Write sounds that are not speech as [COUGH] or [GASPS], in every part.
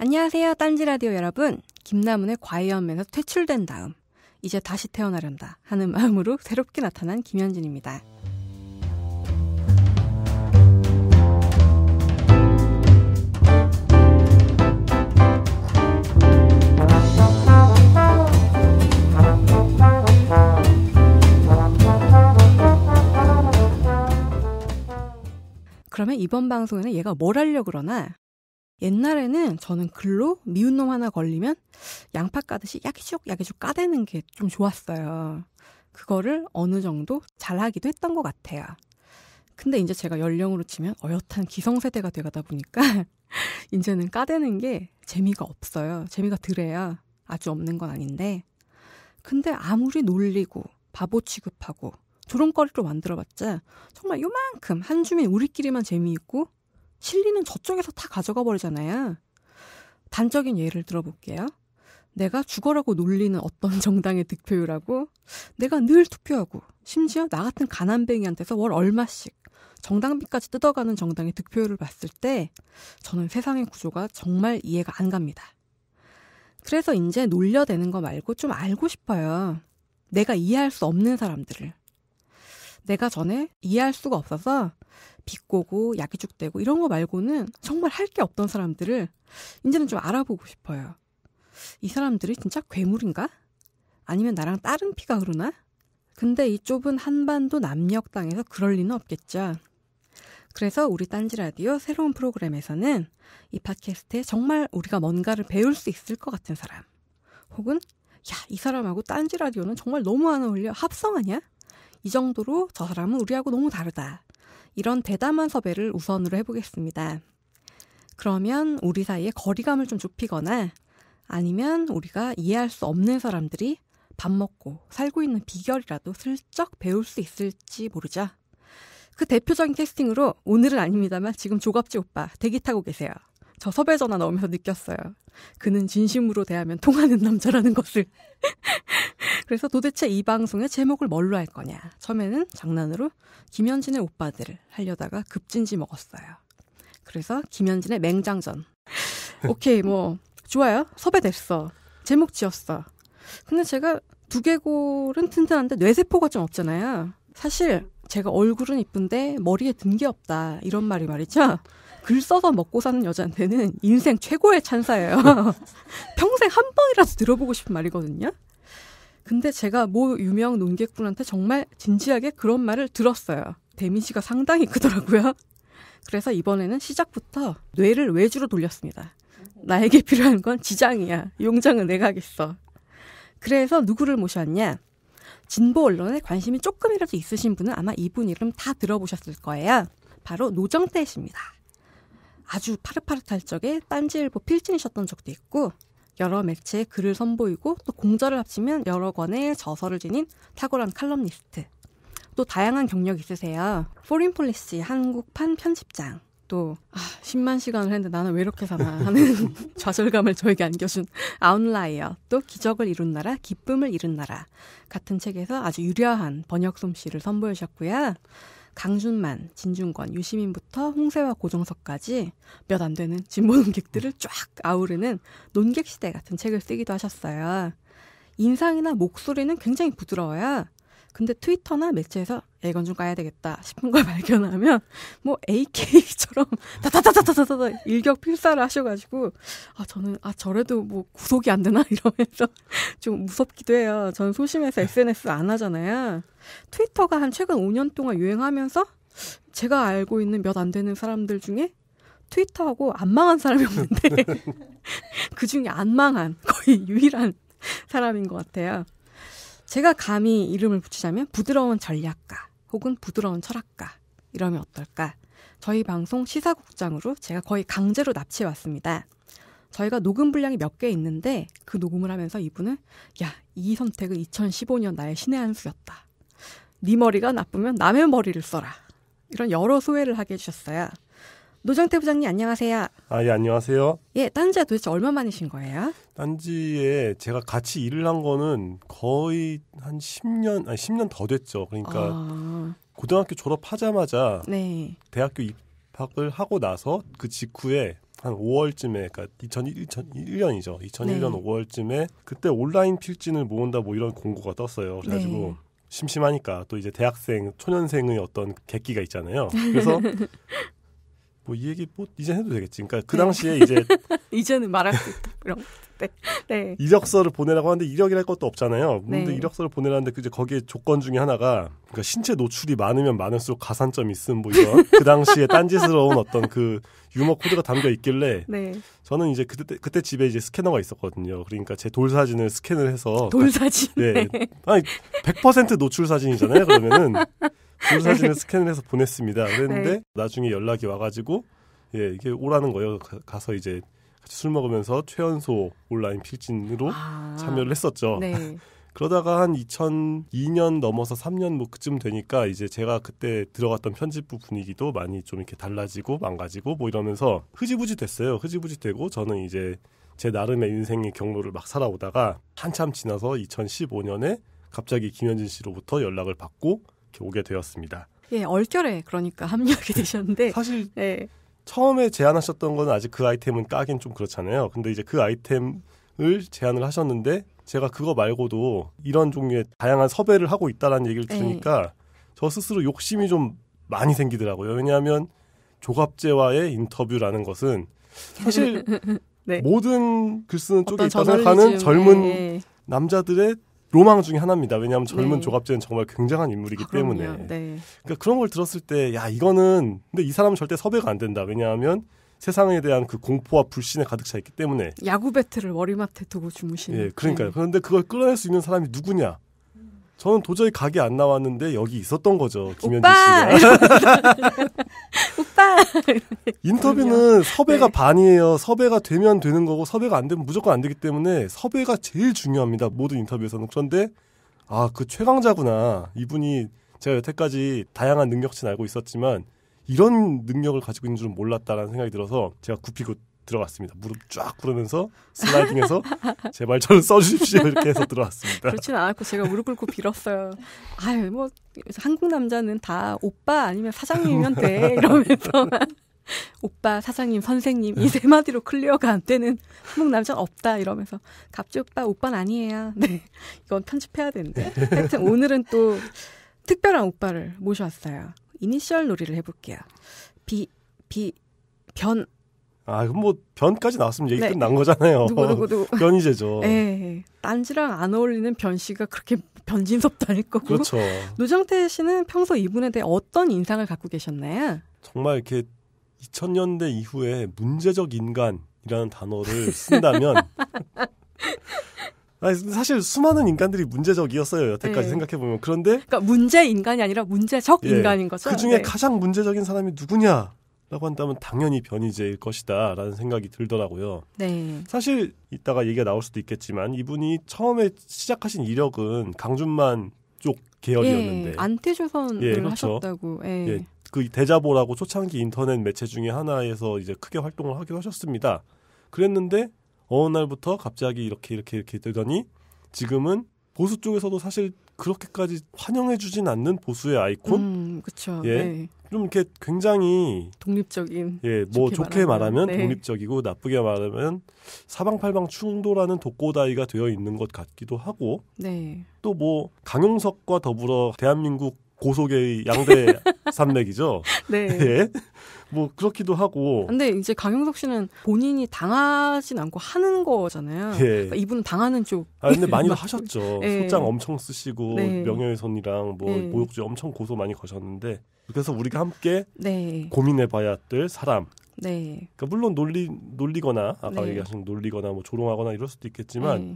안녕하세요, 딴지라디오 여러분. 김나문의 과외연에서 퇴출된 다음, 이제 다시 태어나련다 하는 마음으로 새롭게 나타난 김현진입니다. 그러면 이번 방송에는 얘가 뭘 하려고 그러나 옛날에는 저는 글로 미운 놈 하나 걸리면 양파 까듯이 야기죽 야기죽 까대는 게 좀 좋았어요. 그거를 어느 정도 잘하기도 했던 것 같아요. 근데 이제 제가 연령으로 치면 어엿한 기성세대가 되가다 보니까 [LAUGHS] 이제는 까대는 게 재미가 없어요. 재미가 덜해요. 아주 없는 건 아닌데. 근데 아무리 놀리고 바보 취급하고 조롱거리로 만들어봤자 정말 요만큼 한 주민 우리끼리만 재미있고 실리는 저쪽에서 다 가져가 버리잖아요. 단적인 예를 들어볼게요. 내가 죽어라고 놀리는 어떤 [LAUGHS] 정당의 득표율하고 내가 늘 투표하고 심지어 나 같은 가난뱅이한테서 월 얼마씩 정당비까지 뜯어가는 정당의 득표율을 봤을 때 저는 세상의 구조가 정말 이해가 안 갑니다. 그래서 이제 놀려대는 거 말고 좀 알고 싶어요. 내가 이해할 수 없는 사람들을. 내가 전에 이해할 수가 없어서 비꼬고 야기죽대고 이런 거 말고는 정말 할 게 없던 사람들을 이제는 좀 알아보고 싶어요. 이 사람들이 진짜 괴물인가? 아니면 나랑 다른 피가 흐르나? 근데 이 좁은 한반도 남녘 땅에서 그럴 리는 없겠죠. 그래서 우리 딴지 라디오 새로운 프로그램에서는 이 팟캐스트에 정말 우리가 뭔가를 배울 수 있을 것 같은 사람, 혹은 야, 이 사람하고 딴지 라디오는 정말 너무 안 어울려. 합성하냐? 이 정도로 저 사람은 우리하고 너무 다르다. 이런 대담한 섭외를 우선으로 해보겠습니다. 그러면 우리 사이에 거리감을 좀 좁히거나 아니면 우리가 이해할 수 없는 사람들이 밥 먹고 살고 있는 비결이라도 슬쩍 배울 수 있을지 모르죠. 그 대표적인 캐스팅으로 오늘은 아닙니다만 지금 조갑지 오빠 대기 타고 계세요. 저 섭외 전화 넣으면서 느꼈어요. 그는 진심으로 대하면 통하는 남자라는 것을. 그래서 도대체 이 방송의 제목을 뭘로 할 거냐. 처음에는 장난으로 김현진의 오빠들을 하려다가 급진지 먹었어요. 그래서 김현진의 맹장전. 오케이, 뭐, 좋아요. 섭외됐어. 제목 지었어. 근데 제가 두개골은 튼튼한데 뇌세포가 좀 없잖아요. 사실 제가 얼굴은 이쁜데 머리에 든 게 없다. 이런 말이 말이죠. 글 써서 먹고 사는 여자한테는 인생 최고의 찬사예요. [LAUGHS] 평생 한 번이라도 들어보고 싶은 말이거든요. 근데 제가 모 유명 논객분한테 정말 진지하게 그런 말을 들었어요. 데미지가 상당히 크더라고요. 그래서 이번에는 시작부터 뇌를 외주로 돌렸습니다. 나에게 필요한 건 지장이야. 용장은 내가 하겠어. 그래서 누구를 모셨냐? 진보 언론에 관심이 조금이라도 있으신 분은 아마 이분 이름 다 들어보셨을 거예요. 바로 노정태 씨입니다. 아주 파릇파릇할 적에 딴지일보 필진이셨던 적도 있고 여러 매체에 글을 선보이고 또 공저를 합치면 여러 권의 저서를 지닌 탁월한 칼럼니스트. 또 다양한 경력 있으세요. Foreign Policy 한국판 편집장. 또 아, 10만 시간을 했는데 나는 왜 이렇게 사나 하는 [LAUGHS] 좌절감을 저에게 안겨준 아웃라이어 또 기적을 이룬 나라 기쁨을 이룬 나라 같은 책에서 아주 유려한 번역 솜씨를 선보이셨고요. 강준만, 진중권, 유시민부터 홍세화 고종석까지 몇 안 되는 진보 논객들을 쫙 아우르는 논객 시대 같은 책을 쓰기도 하셨어요. 인상이나 목소리는 굉장히 부드러워요. 근데 트위터나 매체에서 이건 좀 까야 되겠다 싶은 걸 [LAUGHS] 발견하면 뭐 AK처럼 [LAUGHS] 다다다다다다다 일격 필사를 하셔가지고 아 저는 아 저래도 뭐 구속이 안 되나 [LAUGHS] 이러면서 좀 무섭기도 해요. 저는 소심해서 SNS 안 하잖아요. 트위터가 한 최근 5년 동안 유행하면서 제가 알고 있는 몇 안 되는 사람들 중에 트위터하고 안 망한 사람이 없는데 그 중에 안 망한 거의 유일한 사람인 것 같아요. 제가 감히 이름을 붙이자면 부드러운 전략가 혹은 부드러운 철학가 이러면 어떨까? 저희 방송 시사국장으로 제가 거의 강제로 납치해 왔습니다. 저희가 녹음 분량이 몇 개 있는데 그 녹음을 하면서 이분은 야, 이 선택은 2015년 나의 신의 한 수였다. 네 머리가 나쁘면 남의 머리를 써라. 이런 여러 소회를 하게 해주셨어요. 노정태 부장님 안녕하세요. 아, 예, 안녕하세요. 예, 딴지에 도대체 얼마 만이신 거예요? 딴지에 제가 같이 일을 한 거는 거의 한 10년, 아니 10년 더 됐죠. 그러니까 아... 고등학교 졸업하자마자 네. 대학교 입학을 하고 나서 그 직후에 한 5월쯤에 그러니까 2001, 2001년이죠. 2001년 네. 5월쯤에 그때 온라인 필진을 모은다 뭐 이런 공고가 떴어요. 그래가지고 네. 심심하니까 또 이제 대학생 초년생의 어떤 객기가 있잖아요. 그래서 [LAUGHS] 뭐 이 얘기 뭐 이제 해도 되겠지. 그러니까 그 네. 당시에 이제 [LAUGHS] 이제는 말할 수 있다. 이런 네. 네. 이력서를 보내라고 하는데 이력이랄 것도 없잖아요. 근데 네. 이력서를 보내라는데 그 이제 거기에 조건 중에 하나가 그러니까 신체 노출이 많으면 많을수록 가산점이 있음 뭐 이런 그 당시에 딴짓스러운 어떤 그 유머 코드가 담겨 있길래 네. 저는 이제 그때 그때 집에 이제 스캐너가 있었거든요. 그러니까 제 돌 사진을 스캔을 해서 돌 사진. 네. 아니 100% 노출 사진이잖아요. 그러면은 돌 사진을 스캔을 해서 보냈습니다. 그랬는데 네. 나중에 연락이 와가지고 예 이게 오라는 거예요. 가- 가서 이제 같이 술 먹으면서 최연소 온라인 필진으로 아. 참여를 했었죠. 네. [LAUGHS] 그러다가 한 2002년 넘어서 3년 뭐 그쯤 되니까 이제 제가 그때 들어갔던 편집부 분위기도 많이 좀 이렇게 달라지고 망가지고 뭐 이러면서 흐지부지 됐어요. 흐지부지 되고 저는 이제 제 나름의 인생의 경로를 막 살아오다가 한참 지나서 2015년에 갑자기 김현진 씨로부터 연락을 받고 오게 되었습니다. 예, 얼결에 그러니까 합류하게 되셨는데 [LAUGHS] 사실 네. 처음에 제안하셨던 거는 아직 그 아이템은 까긴 좀 그렇잖아요. 근데 이제 그 아이템을 제안을 하셨는데 제가 그거 말고도 이런 종류의 다양한 섭외를 하고 있다라는 얘기를 네. 들으니까 저 스스로 욕심이 좀 많이 생기더라고요. 왜냐하면 조갑제와의 인터뷰라는 것은 사실 [LAUGHS] 네. 모든 글 쓰는 쪽에 어떤 있다 생각하는 저널리즘 젊은 예. 남자들의 로망 중에 하나입니다. 왜냐하면 젊은 네. 조갑제는 정말 굉장한 인물이기 아. 때문에. 네. 그러니까 그런 걸 들었을 때, 야, 이거는, 근데 이 사람은 절대 섭외가 안 된다. 왜냐하면 세상에 대한 그 공포와 불신에 가득 차 있기 때문에. 야구 배트를 머리맡에 두고 주무시는. 예, 그러니까요. 네. 그런데 그걸 끌어낼 수 있는 사람이 누구냐? 저는 도저히 각이 안 나왔는데 여기 있었던 거죠. 김현진 오빠! 씨가. [LAUGHS] 오빠. 인터뷰는 섭외가 네. 반이에요. 섭외가 되면 되는 거고 섭외가 안 되면 무조건 안 되기 때문에 섭외가 제일 중요합니다. 모든 인터뷰에서는. 그런데 아, 그 최강자구나. 이분이 제가 여태까지 다양한 능력치는 알고 있었지만 이런 능력을 가지고 있는 줄은 몰랐다라는 생각이 들어서 제가 굽히고 들어갔습니다. 무릎 쫙 꿇으면서 슬라이딩해서 [LAUGHS] 제발 저를 써주십시오 이렇게 해서 들어왔습니다. 그렇진 않았고 제가 무릎 꿇고 빌었어요. 아유 뭐 한국 남자는 다 오빠 아니면 사장님이면 돼 이러면서 [LAUGHS] 오빠 사장님 선생님 이 세 마디로 clear가 안 되는 한국 남자는 없다 이러면서 갑자기 오빠 오빠는 아니에요. 네 이건 편집해야 되는데 하여튼 오늘은 또 특별한 오빠를 모셔왔어요. 이니셜 놀이를 해볼게요. 비 비 변 아, 그럼 뭐 변까지 나왔으면 얘기 네. 끝난 거잖아요. 누구 누구 누구 [LAUGHS] 변희재죠. 예, 딴지랑 안 어울리는 변 씨가 그렇게 변진섭도 아닐 거고. 그렇죠. 노정태 씨는 평소 이분에 대해 어떤 인상을 갖고 계셨나요? 정말 이렇게 2000년대 이후에 문제적 인간이라는 단어를 쓴다면 [LAUGHS] 아니, 사실 수많은 인간들이 문제적이었어요 여태까지 네. 생각해 보면 그런데 그러니까 문제 인간이 아니라 문제적 예, 인간인 거죠. 그 중에 네. 가장 문제적인 사람이 누구냐 라고 한다면 당연히 변희재일 것이다라는 생각이 들더라고요. 네. 사실 이따가 얘기가 나올 수도 있겠지만 이분이 처음에 시작하신 이력은 강준만 쪽 계열이었는데 예, 안태조선을 예, 그렇죠. 하셨다고. 예. 예, 그 대자보라고 초창기 인터넷 매체 중에 하나에서 이제 크게 활동을 하기도 하셨습니다. 그랬는데 어느 날부터 갑자기 이렇게 이렇게 이렇게 되더니 지금은 보수 쪽에서도 사실 그렇게까지 환영해주진 않는 보수의 아이콘 음, 그렇죠. 예. 네. 좀 이렇게 굉장히 독립적인. 예 뭐 좋게 말하면, 말하면, 네. 독립적이고 나쁘게 말하면 사방팔방 충돌하는 독고다이가 되어 있는 것 같기도 하고 네. 또 뭐 강용석과 더불어 대한민국 고속의 양대 [LAUGHS] 산맥이죠. 네. 예. 뭐 그렇기도 하고 근데 이제 강용석 씨는 본인이 당하진 않고 하는 거잖아요. 예. 그러니까 이분은 당하는 쪽. 아 근데 [LAUGHS] 많이 하셨죠. 예. 소장 엄청 쓰시고 네. 명예훼손이랑 뭐 예. 모욕죄 엄청 고소 많이 거셨는데 그래서 우리가 함께 네. 고민해봐야 될 사람. 네. 그러니까 물론 놀리 놀리거나 아까 네. 얘기하신 놀리거나 뭐 조롱하거나 이럴 수도 있겠지만 네.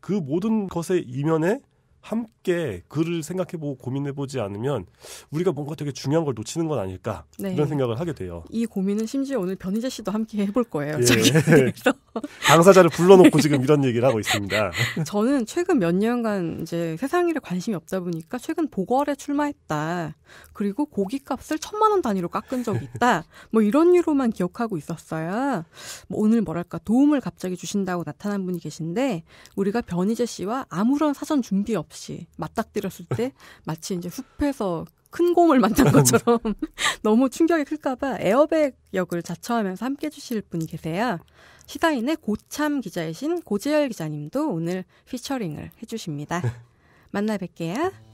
그 모든 것의 이면에 함께 그를 생각해보고 고민해보지 않으면 우리가 뭔가 되게 중요한 걸 놓치는 건 아닐까 네. 이런 생각을 하게 돼요. 이 고민은 심지어 오늘 변희재 씨도 함께 해볼 거예요. 예. [LAUGHS] 당사자를 불러놓고 지금 이런 얘기를 하고 있습니다. [LAUGHS] 저는 최근 몇 년간 이제 세상 일에 관심이 없다 보니까 최근 보궐에 출마했다. 그리고 고기값을 천만 원 단위로 깎은 적이 있다. 뭐 이런 유로만 기억하고 있었어요. 뭐 오늘 뭐랄까 도움을 갑자기 주신다고 나타난 분이 계신데 우리가 변희재 씨와 아무런 사전 준비 없이 맞닥뜨렸을 때 [LAUGHS] 마치 이제 숲에서 큰 곰을 만난 것처럼 [LAUGHS] 너무 충격이 클까봐 에어백 역을 자처하면서 함께 해주실 분이 계세요. 시사인의 고참 기자이신 고재열 기자님도 오늘 피처링을 해주십니다. [LAUGHS] 만나 뵐게요.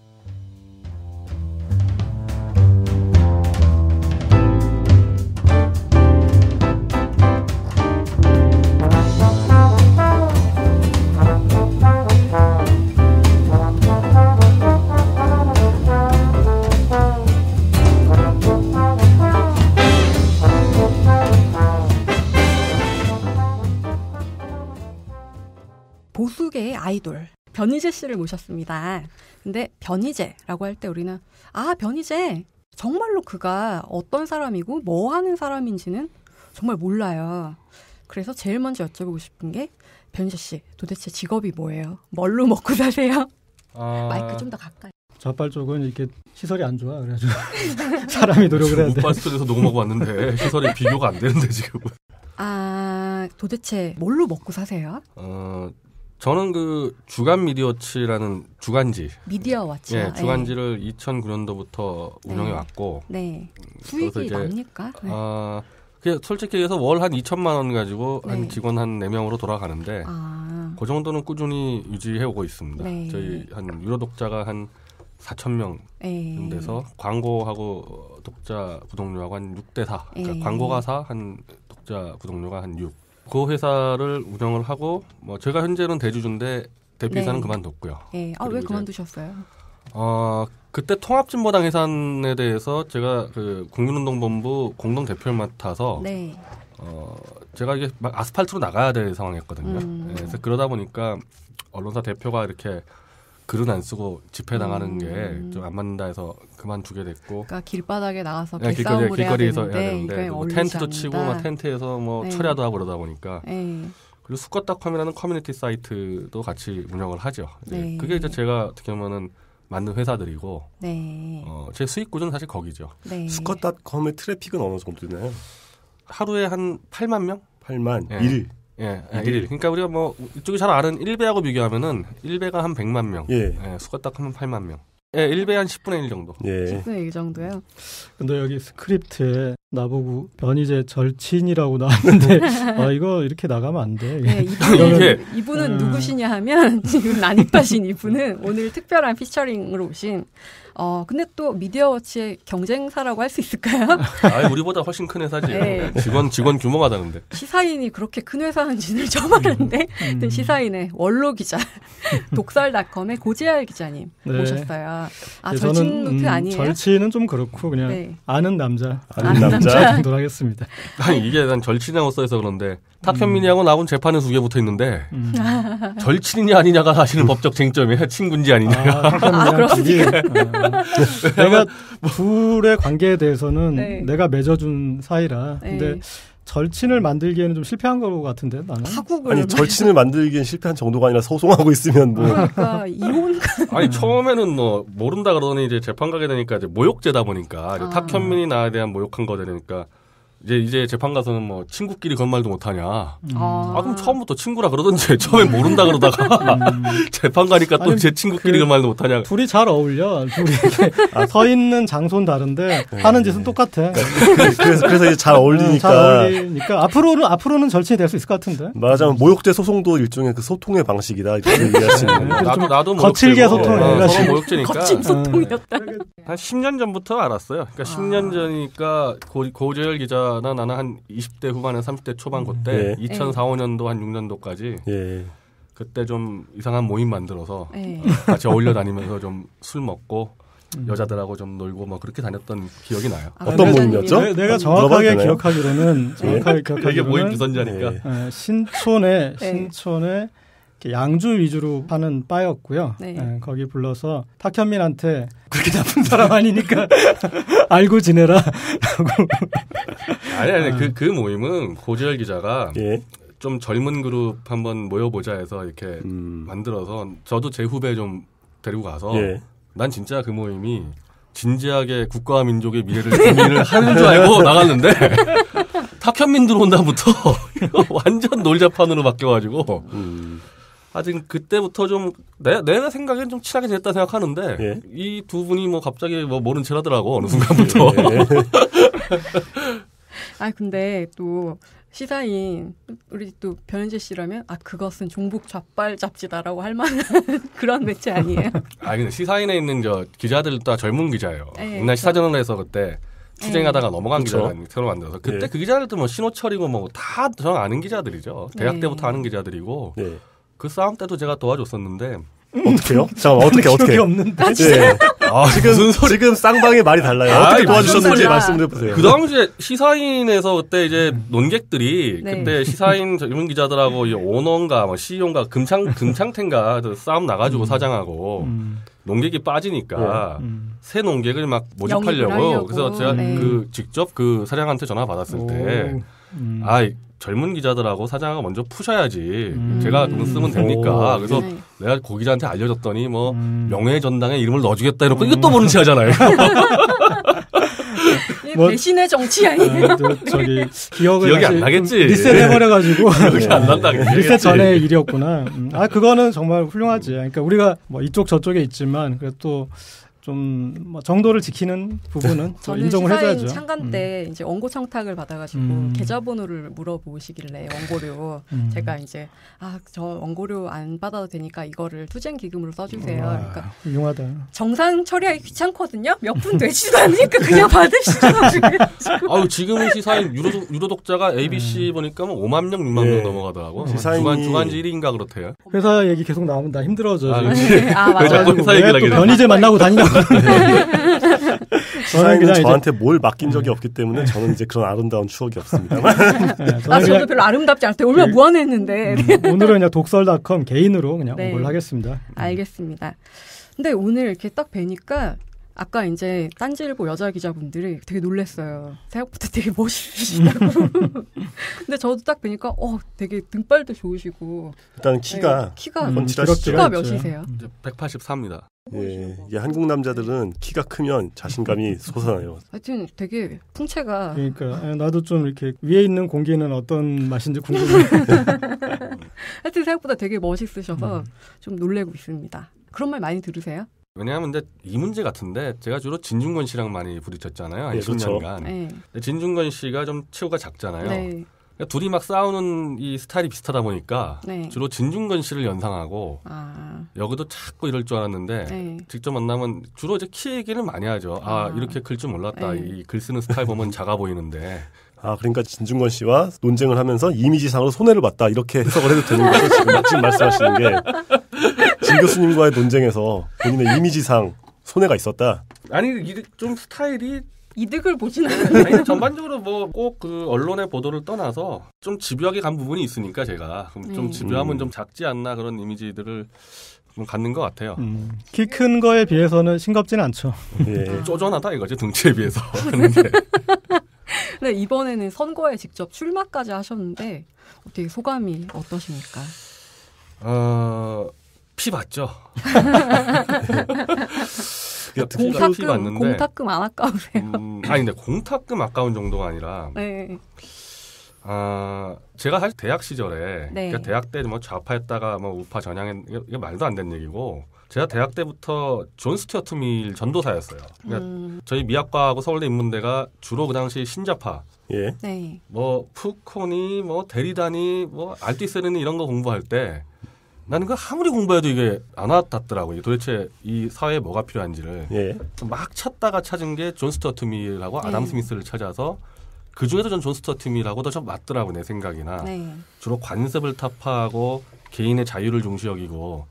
보수계의 아이돌 변희재 씨를 모셨습니다. 근데 변희재라고 할 때 우리는 아 변희재 정말로 그가 어떤 사람이고 뭐 하는 사람인지는 정말 몰라요. 그래서 제일 먼저 여쭤보고 싶은 게 변희재 씨 도대체 직업이 뭐예요? 뭘로 먹고 사세요? 아, 마이크 좀 더 가까이. 좌빨 쪽은 이렇게 시설이 안 좋아. 그래가지고 [LAUGHS] 사람이 노력을 해야 돼. 우파 스튜디오에서 녹음하고 왔는데 시설이 비교가 안 되는데 지금. 아 도대체 뭘로 먹고 사세요? 어, 저는 그 주간 미디어치라는 주간지, 미디어 와치. 예, 주간지를 2009년도부터 운영해 네. 왔고, 네. 그래서 수익이 이제 납니까? 네. 아, 그 솔직히 얘기해서 월 한 2천만 원 가지고 네. 한 직원 한 4명으로 돌아가는데 아. 그 정도는 꾸준히 유지해 오고 있습니다. 네. 저희 한 유료 독자가 한 4천 명 예. 돼서 광고하고 독자 구독료하고 한 6대 4. 그러니까 예. 광고가 4, 한 독자 구독료가 한 6. 그 회사를 운영을 하고 뭐 제가 현재는 대주주인데 대표이사는 네. 그만뒀고요. 예. 아, 왜 그만두셨어요? 어, 그때 통합진보당 해산에 대해서 제가 그 국민운동본부 공동 대표를 맡아서 네. 어, 제가 이게 막 아스팔트로 나가야 될 상황이었거든요. 음. 예, 그래서 그러다 보니까 언론사 대표가 이렇게 글은 안 쓰고 집회 나가는 음. 게좀 안 맞는다 해서 그만두게 됐고 그러니까 길바닥에 나가서 네, 길거리, 해야 길거리에서 해야 되는데 되는데 이거 뭐 텐트도 않는다. 치고 막 텐트에서 뭐 네. 철야도 하고 그러다 보니까 예. 그리고 수컷닷컴이라는 커뮤니티 사이트도 같이 운영을 하죠. 이제 네. 그게 이제 제가 어떻게 보면은 만든 회사들이고 네. 어, 제 수익 구조는 사실 거기죠. 네. 수컷닷컴의 트래픽은 어느 정도 되나요? 하루에 한 8만 명? 8만 예. 일. 예, 예, 일일. 그러니까 우리가 뭐 이쪽이 잘 아는 일베하고 비교하면은 일베가 한 100만 명. 예. 예, 수컷닷컴은 8만 명. 예, 일베 한 10분의 1 정도. 예. 10분의 1 정도요. 근데 여기 스크립트에 나보고 변희재 절친이라고 나왔는데 [LAUGHS] 아 이거 이렇게 나가면 안 돼. 네, 이분은, [LAUGHS] 이분은 음. 누구시냐 하면 [LAUGHS] 지금 난입하신 이분은 오늘 특별한 피처링으로 오신 어 근데 또 미디어워치의 경쟁사라고 할 수 있을까요? [LAUGHS] 아, 우리보다 훨씬 큰 회사지. 네. 직원 직원 규모가 다른데. 시사인이 그렇게 큰 회사인지는 처음 알았는데 음. 네, 시사인의 원로 기자 [LAUGHS] 독설닷컴의 고재열 기자님 네. 모셨어요. 아 예, 절친 노트 음, 아니에요? 절친은 좀 그렇고 그냥 네. 아는 남자. 아는 남자. 정도로 하겠습니다. [LAUGHS] 아니 이게 난 절친이라고 써있어 그런데 탁현민이하고 나하고는 재판에 두 개 붙어 있는데 음. 절친이냐 아니냐가 사실은 법적 쟁점이에요. 친구인지 아니냐가. 아, 탁현민이랑 둘이 어, 내가 둘의 관계에 대해서는 네. 내가 맺어준 사이라. 네. 근데 절친을 만들기에는 좀 실패한 것 같은데 나는. 파국을 아니 절친을 만들기엔 실패한 정도가 아니라 소송하고 있으면 뭐 그러니까 이혼 [LAUGHS] 아니 처음에는 뭐 모른다 그러더니 이제 재판 가게 되니까 이제 모욕죄다 보니까 이제 아. 탁현민이 나에 대한 모욕한 거 되니까 이제 이제 재판 가서는 뭐 친구끼리 그런 말도 못하냐. 음. 아. 아 그럼 처음부터 친구라 그러던지 [LAUGHS] 처음에 모른다 그러다가 음. [LAUGHS] 재판 가니까 또 제 친구끼리 그- 그런 말도 못하냐. 둘이 잘 어울려. 둘이 아. 서 있는 장소는 다른데 네. 하는 짓은 똑같아. 그래서 그래서 이제 잘 어, 어울리니까 잘 어울리니까 앞으로는 앞으로는 절친이 될 수 있을 것 같은데. 말하자면 모욕죄 소송도 일종의 그 소통의 방식이다 이렇게 수 있는 그래서 나도 좀 나도 거칠게 소통을 어, 해가지고. 서로 모욕죄니까 거친 소통이었다. 한 10년 전부터 알았어요. 그러니까 아. 10년 전이니까 고, 고재열 기자 나 나는 한 20대 후반에 30대 초반 그때 네. 2004, 5년도 한 6년도까지 예. 그때 좀 이상한 모임 만들어서 네. 같이 어울려 다니면서 좀 술 먹고 음. 여자들하고 좀 놀고 뭐 그렇게 다녔던 기억이 나요. 아, 어떤? 모임이었죠? 내, 내가 물어봐도 정확하게? 기억하기로는 정확하게 이게 모임 기억하기로는 주선자니까. 네. 에, 신촌에 네. 신촌에 양주 위주로 파는 바였고요. 네. 에, 거기 불러서 탁현민한테 그렇게 나쁜 사람 아니니까 [LAUGHS] 알고 지내라. 아니 아니 그그 모임은 고재열 기자가 예. 좀 젊은 그룹 한번 모여보자 해서 이렇게 음. 만들어서 저도 제 후배 좀 데리고 가서 예. 난 진짜 그 모임이 진지하게 국가와 민족의 미래를 고민을 하는 줄 알고 [LAUGHS] 나갔는데 탁현민 들어온 다음부터 [LAUGHS] 완전 놀자판으로 바뀌어가지고 음. 아직 그때부터 좀 내, 내가 생각엔 좀 친하게 됐다 생각하는데 예. 이두 분이 뭐 갑자기 뭐 모른 체 하더라고 어느 순간부터 예. [LAUGHS] 아 근데 또 시사인 우리 또 변현재 씨라면 아 그것은 종북 좌빨 잡지다라고 할 만한 [LAUGHS] 그런 매체 아니에요? [LAUGHS] 아 근데 시사인에 있는 저 기자들 다 젊은 기자예요. 네, 옛날 시사저널에서 그때 추쟁하다가 넘어간 그쵸. 기자가 새로 만들어서 그때 예. 그 기자들도 뭐 신호철이고 뭐 다 저는 아는 기자들이죠. 대학 네. 때부터 아는 기자들이고 예. 그 싸움 때도 제가 도와줬었는데 어떻게요? 잠깐 어떻게 어떻게? 기억이 없는데. 예. 아 지금 지금 쌍방의 말이 달라요. 아이, 어떻게 도와주셨는지. 말씀해 보세요. 그 당시에 시사인에서 그때 이제 논객들이 네. 그때 시사인 [LAUGHS] 젊은 기자들하고 이 오너인가 뭐 CEO인가 금창 금창태인가 그 싸움 나가지고 사장하고 음, 논객이 빠지니까 음. 새 논객을 막 모집하려고 하려고. 그래서 제가 네. 그 직접 그 사장한테 전화 받았을 때 오, 음. 아, 이 젊은 기자들하고 사장가 먼저 푸셔야지. 음. 제가 돈 쓰면 됩니까? 오. 그래서 네. 내가 고 기자한테 알려줬더니 뭐 음. 명예 전당에 이름을 넣어주겠다 이러고 이것도 모른 체 하잖아요. [LAUGHS] 이 뭐- 배신의 정치 아니에요? 아, 저, 저기 기억을 기억이 안 나겠지. 좀 리셋해버려가지고 [LAUGHS] 기억이 안 난다. 리셋 전의 일이었구나. 음, 아 그거는 정말 훌륭하지. 그러니까 우리가 뭐 이쪽 저쪽에 있지만 그래도 좀 뭐 정도를 지키는 부분은 또 저는 인정을 시사인 해줘야죠. 창간 때 이제 원고 청탁을 받아가지고 음. 계좌번호를 물어보시길래 원고료 음. 제가 이제 아 저 원고료 안 받아도 되니까 이거를 투쟁 기금으로 써주세요. 와, 그러니까 훌륭하다. 정상 처리하기 귀찮거든요. 몇 분 되지도 않으니까 그냥 [LAUGHS] 받으시죠. 아유 지금은 시사인 유료 유료 독자가 ABC 보니까 뭐 5만 명, 6만 예. 명 넘어가더라고. 시사인이- 주간 주간지 1위인가 그렇대요. 회사 얘기 계속 나오면 나 힘들어져. 아. 그치. 아. 자꾸 회사 얘기를 하게? 변희재 만나고 다니냐고. 시사인은 그냥 이제- 저한테 뭘 맡긴 적이 없기 때문에 저는 이제 그런 아름다운 추억이 없습니다만. [LAUGHS] 네, 아 저도 그냥 별로 아름답지 않대. 얼마나 그- 무안했는데. 음, 오늘은 그냥 독설닷컴 개인으로 그냥 네. 하겠습니다. 알겠습니다. 근데 오늘 이렇게 딱 뵈니까 아까 이제 딴지일보 여자 기자분들이 되게 놀랬어요. 생각보다 되게 멋있으시다고. [LAUGHS] 근데 저도 딱 뵈니까 어 되게 등발도 좋으시고 일단 키가 네, 키가 음, 건칠하시죠? 키가 기럭지가 있죠. 몇이세요? 이제 184입니다. 예, 이 한국 남자들은 키가 크면 자신감이 [LAUGHS] 솟아나요. 하여튼 되게 풍채가 그러니까 예, 나도 좀 이렇게 위에 있는 공기는 어떤 맛인지 궁금해. [LAUGHS] 하여튼 생각보다 되게 멋있으셔서 음. 좀 놀래고 있습니다. 그런 말 많이 들으세요? 왜냐하면 이제 이 문제 같은데 제가 주로 진중권 씨랑 많이 부딪혔잖아요. 한 예, 그렇죠. 10년간. 네. 근데 진중권 씨가 좀 체구가 작잖아요. 네. 그러니까 둘이 막 싸우는 이 스타일이 비슷하다 보니까 네. 주로 진중권 씨를 연상하고 아. 여기도 자꾸 이럴 줄 알았는데 네. 직접 만나면 주로 이제 키 얘기를 많이 하죠. 아, 아. 이렇게 클 줄 몰랐다. 네. 이글 쓰는 스타일 보면 작아 보이는데 아, 그러니까 진중권 씨와 논쟁을 하면서 이미지상으로 손해를 봤다. 이렇게 해석을 해도 되는 거죠. 지금, 지금 말씀하시는 게. 진 교수님과의 논쟁에서 본인의 이미지상 손해가 있었다. 아니 이- 좀 스타일이 이득을 않아요. 아니 전반적으로 뭐 꼭 그 언론의 보도를 떠나서 좀 집요하게 간 부분이 있으니까 제가 그럼 좀 네. 집요하면 음. 좀 작지 않나 그런 이미지들을 좀 갖는 것 같아요. 음, 키큰 거에 비해서는 싱겁지는 않죠. 예. 쪼잔하다 이거지 등치에 비해서. [LAUGHS] 네, 이번에는 선거에 직접 출마까지 하셨는데 어떻게 소감이 어떠십니까? 어, 피 봤죠. [LAUGHS] 피 공탁금 봤는데. 공탁금 안 아까우세요? 음, 아니 근데 공탁금 아까운 정도가 아니라 네. 아 제가 사실 대학 시절에 네. 그러니까 대학 때 뭐 좌파했다가 뭐 우파 전향했 이게, 이게 말도 안 되는 얘기고 제가 대학 때부터 존 스튜어트 밀 전도사였어요. 그러니까 음, 저희 미학과하고 서울대 인문대가 주로 그 당시 신좌파 예. 네. 뭐 푸코니 뭐 데리다니 뭐 알튀세르니 이런 거 공부할 때 나는 그 아무리 공부해도 이게 안 와닿더라고요. 도대체 이 사회에 뭐가 필요한지를 예. 막 찾다가 찾은 게 존 스튜어트 밀하고 아담 네. 스미스를 찾아서 그 중에도 전 존 스튜어트 밀하고 더 좀 맞더라고 내 생각이나 네. 주로 관습을 타파하고 개인의 자유를 중시 여기고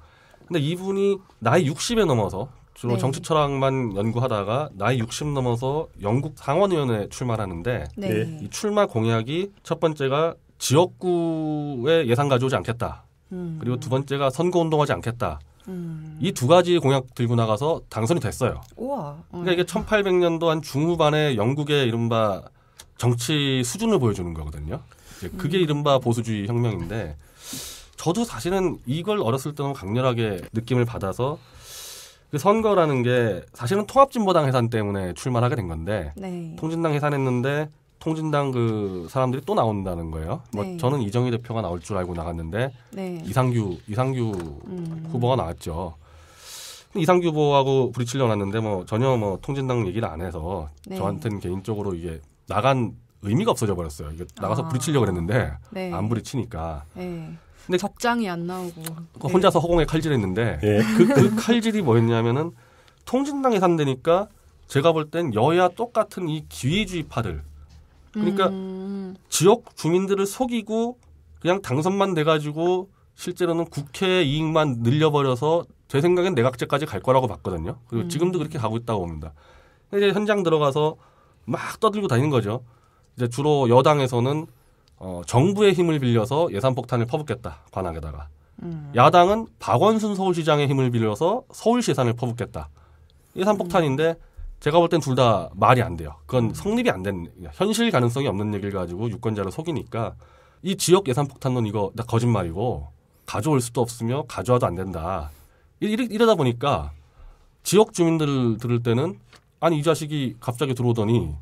근데 이분이 나이 60에 넘어서 주로 네. 정치 철학만 연구하다가 나이 60 넘어서 영국 상원의원에 출마하는데 네. 네. 이 출마 공약이 첫 번째가 지역구에 예산 가져오지 않겠다. 음, 그리고 두 번째가 선거 운동하지 않겠다. 음. 이두 가지 공약 들고 나가서 당선이 됐어요. 우와. 그러니까 이게 1800년도 한 중후반에 영국의 이른바 정치 수준을 보여주는 거거든요. 이제 그게 이른바 보수주의 혁명인데 저도 사실은 이걸 어렸을 때 너무 강렬하게 느낌을 받아서 그 선거라는 게 사실은 통합진보당 해산 때문에 출마하게 된 건데 네. 통진당 해산했는데 통진당 그 사람들이 또 나온다는 거예요. 뭐 네. 저는 이정희 대표가 나올 줄 알고 나갔는데 네. 이상규 이상규 음. 후보가 나왔죠. 이상규 후보하고 부딪히려 놨는데 뭐 전혀 뭐 통진당 얘기를 안 해서 네. 저한테는 개인적으로 이게 나간 의미가 없어져 버렸어요. 이게 나가서 아. 부딪히려고 그랬는데 네. 안 부딪히니까 네. 근데 적장이 안 나오고 그 혼자서 허공에 칼질했는데 예. 그, 그 칼질이 뭐였냐면은 통진당에 산다니까 제가 볼 땐 여야 똑같은 이 기회주의파들 그러니까 음. 지역 주민들을 속이고 그냥 당선만 돼가지고 실제로는 국회 이익만 늘려버려서 제 생각엔 내각제까지 갈 거라고 봤거든요. 그리고 음. 지금도 그렇게 가고 있다고 봅니다. 이제 현장 들어가서 막 떠들고 다니는 거죠. 이제 주로 여당에서는 어, 정부의 힘을 빌려서 예산 폭탄을 퍼붓겠다 관악에다가 음. 야당은 박원순 서울시장의 힘을 빌려서 서울시 예산을 퍼붓겠다. 예산 폭탄인데 제가 볼 땐 둘 다 말이 안 돼요. 그건 성립이 안 되는 현실 가능성이 없는 얘기를 가지고 유권자를 속이니까 이 지역 예산 폭탄론 이거 다 거짓말이고 가져올 수도 없으며 가져와도 안 된다. 이러, 이러다 보니까 지역 주민들 들을 때는 아니 이 자식이 갑자기 들어오더니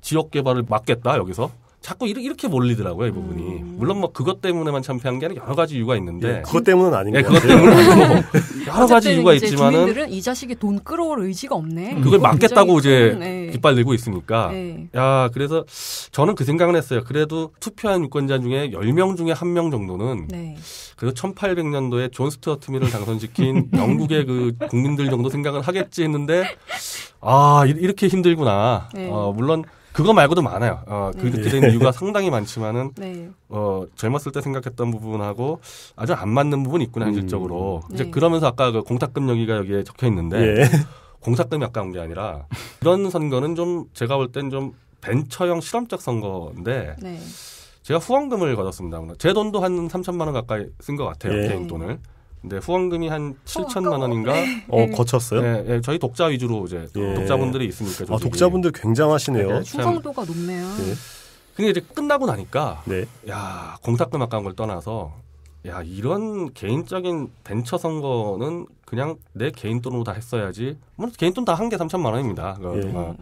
지역 개발을 막겠다 여기서 자꾸 이렇게, 이렇게 몰리더라고요 이 부분이 음. 물론 뭐 그것 때문에만 참패한 게 아니라 여러 가지 이유가 있는데 예, 그것 때문은 아닌 예, 것 그것 같아요. 때문은 아니고 [LAUGHS] 여러 가지 이유가 있지만은 주민들은 이 자식이 돈 끌어올 의지가 없네. 그걸 막겠다고 이제 네. 깃발 들고 있으니까 네. 야 그래서 저는 그 생각을 했어요. 그래도 투표한 유권자 중에 10명 중에 한 명 정도는 네. 그래도 1800년도에 존 스튜어트 밀을 당선시킨 [LAUGHS] 영국의 그 국민들 정도 생각을 하겠지 했는데 아 이- 이렇게 힘들구나. 네. 어, 물론 그거 말고도 많아요. 어, 네. 그렇게 된 이유가 상당히 많지만은 네. 어, 젊었을 때 생각했던 부분하고 아주 안 맞는 부분이 있구나 현실적으로. 음. 이제 네. 그러면서 아까 그 공탁금 여기가 여기에 적혀 있는데 예. [LAUGHS] 공탁금이 아까운 게 아니라 이런 선거는 좀 제가 볼 땐 좀 벤처형 실험적 선거인데 네. 제가 후원금을 거뒀습니다. 제 돈도 한 3천만 원 가까이 쓴 것 같아요. 예. 개인 돈을. 근데 후원금이 한 7천만 아까워. 원인가? 어, 거쳤어요? 예, 예, 저희 독자 위주로 이제 예. 독자분들이 있으니까 아, 조직이. 독자분들 굉장하시네요. 네. 충성도가 높네요. 예. 근데 이제 끝나고 나니까 네. 야 공탁금 아까운 걸 떠나서 야 이런 개인적인 벤처 선거는 그냥 내 개인 돈으로 다 했어야지. 물론 개인 돈 다 한개 3천만 원입니다. 그, 예. 어,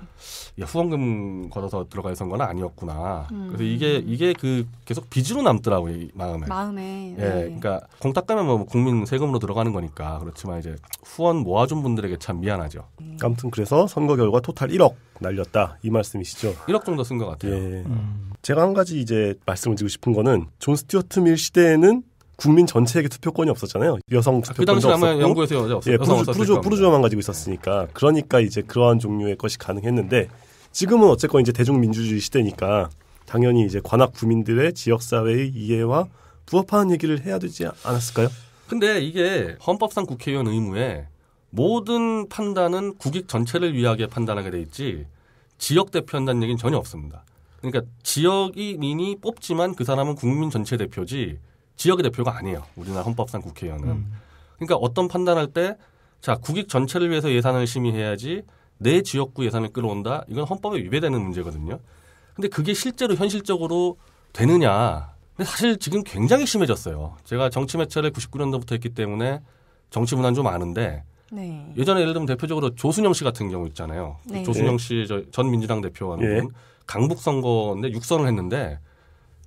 야, 후원금 걷어서 들어갈 선거는 아니었구나. 음. 그래서 이게 이게 그 계속 빚으로 남더라고요 이 마음에. 마음에. 예, 네. 그러니까 공탁금은 뭐 국민 세금으로 들어가는 거니까 그렇지만 이제 후원 모아준 분들에게 참 미안하죠. 아무튼 그래서 선거 결과 토탈 1억 날렸다 이 말씀이시죠. 1억 정도 쓴 것 같아요. 예. 음. 제가 한 가지 이제 말씀을 드리고 싶은 거는 존 스튜어트 밀 시대에는 국민 전체에게 투표권이 없었잖아요. 여성 아, 그 투표권도 당시 아마 없었고. 영국에서 여자 없어요. 예, 부르주, 겁니다. 부르주아만 가지고 있었으니까 그러니까 이제 그러한 종류의 것이 가능했는데 지금은 어쨌건 이제 대중민주주의 시대니까 당연히 이제 관악 구민들의 지역 사회의 이해와 부합하는 얘기를 해야 되지 않았을까요? 근데 이게 헌법상 국회의원 의무에 모든 판단은 국익 전체를 위하게 판단하게 돼 있지 지역 대표한다는 얘기는 전혀 없습니다. 그러니까 지역인이 뽑지만 그 사람은 국민 전체 대표지 지역의 대표가 아니에요. 우리나라 헌법상 국회의원은. 음. 그러니까 어떤 판단할 때 자, 국익 전체를 위해서 예산을 심의해야지 내 지역구 예산을 끌어온다. 이건 헌법에 위배되는 문제거든요. 근데 그게 실제로 현실적으로 되느냐. 근데 사실 지금 굉장히 심해졌어요. 제가 정치 매체를 99년도부터 했기 때문에 정치 문화는 좀 아는데 네. 예전에 예를 들면 대표적으로 조순영 씨 같은 경우 있잖아요. 네. 조순영 씨 전 민주당 대표하는 예. 분 강북 선거인데 육선을 했는데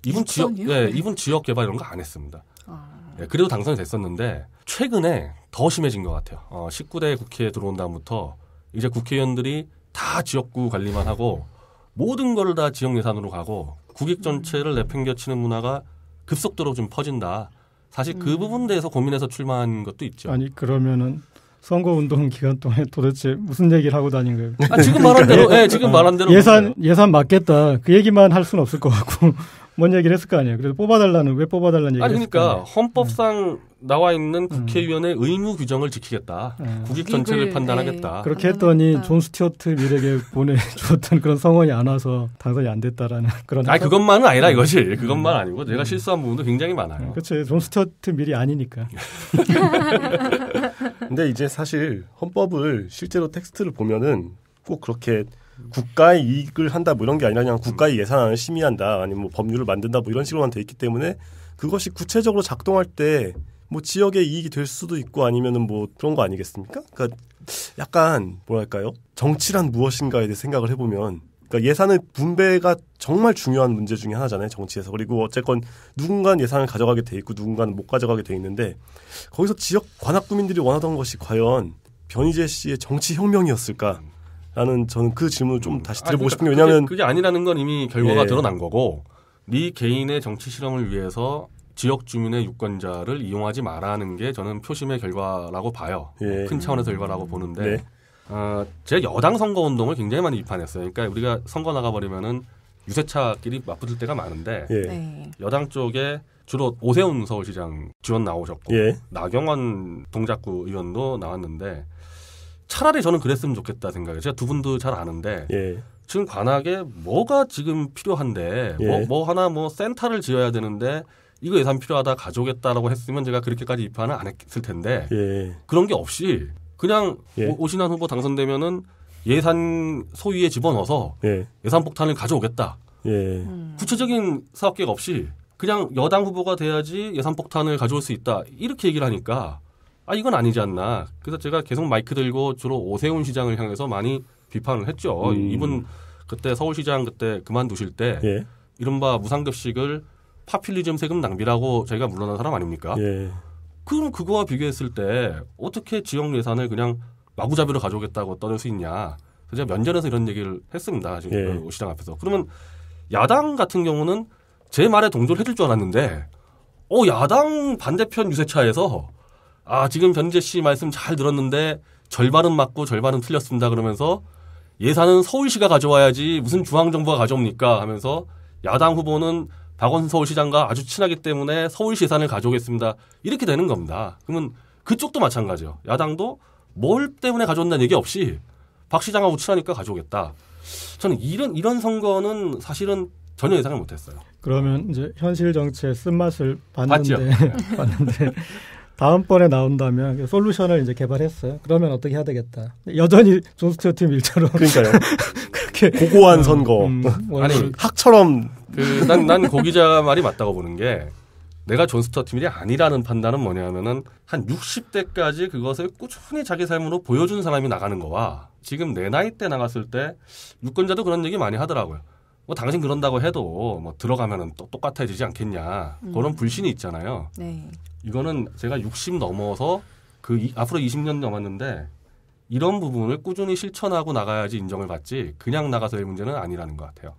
이분 지역? 예, 네. 이분 지역 개발 이런 거 안 했습니다. 아. 예, 그래도 당선이 됐었는데 최근에 더 심해진 것 같아요. 어, 19대 국회에 들어온 다음부터 이제 국회의원들이 다 지역구 관리만 하고 모든 걸 다 지역 예산으로 가고 국익 전체를 내팽겨치는 문화가 급속도로 좀 퍼진다. 사실 그 음. 부분에 대해서 고민해서 출마한 것도 있죠. 아니 그러면은 선거 운동 기간 동안에 도대체 무슨 얘기를 하고 다닌 거예요? 아, 지금 말한 대로, 예, 지금 말한 대로 예산 예산 맞겠다 그 얘기만 할 수는 없을 것 같고 뭔 얘기를 했을 거 아니에요. 그래서 뽑아달라는 왜 뽑아달라는 얘기를 아니 그러니까 아니에요. 헌법상 나와 있는 국회의원의 의무 규정을 지키겠다. 네. 국익 전체를 판단하겠다. 네. 그렇게 했더니. 존 스튜어트 밀에게 보내주었던 그런 성원이 안 와서 당선이 안 됐다라는 [LAUGHS] 그런. 아니 그것만은 아니라 이것이 그것만 아니고 내가 실수한 부분도 굉장히 많아요. 그렇지 존 스튜어트 밀이 아니니까. [LAUGHS] [LAUGHS] 근데 이제 사실 헌법을 실제로 텍스트를 보면은 꼭 그렇게 국가의 이익을 한다 뭐 이런 게 아니라 그냥 국가의 예산안을 심의한다 아니면 뭐 법률을 만든다 뭐 이런 식으로만 돼 있기 때문에 그것이 구체적으로 작동할 때 뭐 지역의 이익이 될 수도 있고 아니면은 뭐 그런 거 아니겠습니까? 그러니까 약간 뭐랄까요? 정치란 무엇인가에 대해 생각을 해보면 그러니까 예산의 분배가 정말 중요한 문제 중에 하나잖아요 정치에서 그리고 어쨌건 누군가는 예산을 가져가게 돼 있고 누군가는 못 가져가게 돼 있는데 거기서 지역 관악 구민들이 원하던 것이 과연 변희재 씨의 정치 혁명이었을까 라는 저는 그 질문을 좀 다시 드려보고 싶은 게 그러니까 왜냐하면 그게, 그게 아니라는 건 이미 결과가 예. 드러난 거고 네 개인의 정치 실험을 위해서 지역 주민의 유권자를 이용하지 말라는 게 저는 표심의 결과라고 봐요. 예. 큰 차원에서 결과라고 보는데 네. 어, 제가 여당 선거 운동을 굉장히 많이 비판했어요. 그러니까 우리가 선거 나가버리면은 유세차끼리 맞붙을 때가 많은데 예. 네. 여당 쪽에 주로 오세훈 서울시장 지원 나오셨고 예. 나경원 동작구 의원도 나왔는데 차라리 저는 그랬으면 좋겠다 생각해요. 제가 두 분도 잘 아는데 예. 지금 관악에 뭐가 지금 필요한데 뭐, 예. 뭐 하나 뭐 센터를 지어야 되는데 이거 예산 필요하다 가져오겠다라고 했으면 제가 그렇게까지 비판을 안 했을 텐데 예. 그런 게 없이 그냥 예. 오- 오신환 후보 당선되면은 예산 소위에 집어넣어서 예. 예산 폭탄을 가져오겠다. 예. 음. 구체적인 사업 계획 없이 그냥 여당 후보가 돼야지 예산 폭탄을 가져올 수 있다. 이렇게 얘기를 하니까 아 이건 아니지 않나. 그래서 제가 계속 마이크 들고 주로 오세훈 시장을 향해서 많이 비판을 했죠. 음. 이분 그때 서울시장 그때 그만두실 때 예. 이른바 무상급식을 파퓰리즘 세금 낭비라고 저희가 물러난 사람 아닙니까? 예. 그럼 그거와 비교했을 때 어떻게 지역 예산을 그냥 마구잡이로 가져오겠다고 떠들 수 있냐. 제가 면전에서 이런 얘기를 했습니다. 지금 예. 그 시장 앞에서. 그러면 야당 같은 경우는 제 말에 동조를 해줄 줄 알았는데, 어, 야당 반대편 유세차에서 아, 지금 변재 씨 말씀 잘 들었는데 절반은 맞고 절반은 틀렸습니다. 그러면서 예산은 서울시가 가져와야지 무슨 중앙정부가 가져옵니까? 하면서 야당 후보는 박원순 서울시장과 아주 친하기 때문에 서울시 예산을 가져오겠습니다. 이렇게 되는 겁니다. 그러면 그쪽도 마찬가지예요. 야당도 뭘 때문에 가져온다는 얘기 없이 박 시장하고 친하니까 가져오겠다. 저는 이런 이런 선거는 사실은 전혀 예상을 못했어요. 그러면 이제 현실 정치의 쓴맛을? 봤는데 [LAUGHS] 봤는데 다음번에 나온다면 솔루션을 이제 개발했어요. 그러면 어떻게 해야 되겠다. 여전히 존 스튜어트 밀처럼 그러니까요. [LAUGHS] 그렇게 고고한 선거. 음, [LAUGHS] 아니, 원래 학처럼 그 난 난 고기자 말이 맞다고 보는 게 내가 존 스튜어트 밀이 아니라는 판단은 뭐냐면은 한 60대까지 그것을 꾸준히 자기 삶으로 보여준 사람이 나가는 거와 지금 내 나이 때 나갔을 때 유권자도 그런 얘기 많이 하더라고요. 뭐 당신 그런다고 해도 뭐 들어가면은 또 똑같아지지 않겠냐 그런 불신이 있잖아요. 네. 이거는 제가 60 넘어서 그 이- 앞으로 20년 남았는데 이런 부분을 꾸준히 실천하고 나가야지 인정을 받지 그냥 나가서 의 문제는 아니라는 것 같아요.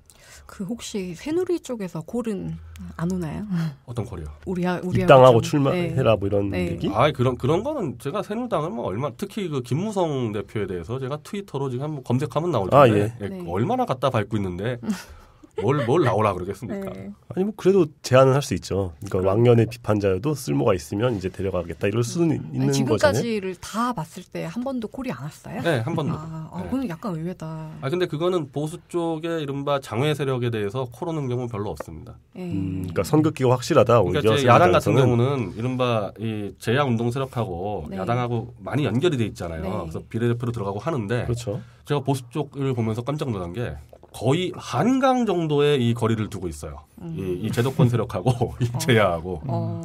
그 혹시 새누리 쪽에서 콜은 안 오나요? 어떤 콜이요? 우리 우리 입당하고 출마해라 뭐 이런 네. 얘기. 아 그런 그런 거는 제가 새누리당을 뭐 얼마 특히 그 김무성 대표에 대해서 제가 트위터로 지금 한번 검색하면 나올 아, 텐데 예. 네. 얼마나 갖다 밟고 있는데 [LAUGHS] 뭘 뭘 나오라 그러겠습니까? 네. 아니 뭐 그래도 제안은 할 수 있죠. 그러니까 왕년의 비판자여도 쓸모가 있으면 이제 데려가겠다 이럴 수는 있는 아니, 거잖아요. 지금까지를 다 봤을 때 한 번도 콜이 안 왔어요? 네, 한 번도. 아, 아 네. 그건 약간 의외다. 아 근데 그거는 보수 쪽의 이른바 장외 세력에 대해서 코로는 경우 별로 없습니다. 예. 음, 그러니까 선긋기가 확실하다. 오히려 그러니까 제 야당 같은. 경우는 이른바 이 제야 운동 세력하고 네. 야당하고 많이 연결이 돼 있잖아요. 네. 그래서 비례대표로 들어가고 하는데 그렇죠. 제가 보수 쪽을 보면서 깜짝 놀란 게 거의 한강 정도의 이 거리를 두고 있어요. 이, 이 제도권 세력하고 [LAUGHS] 이 제야하고 음. 어.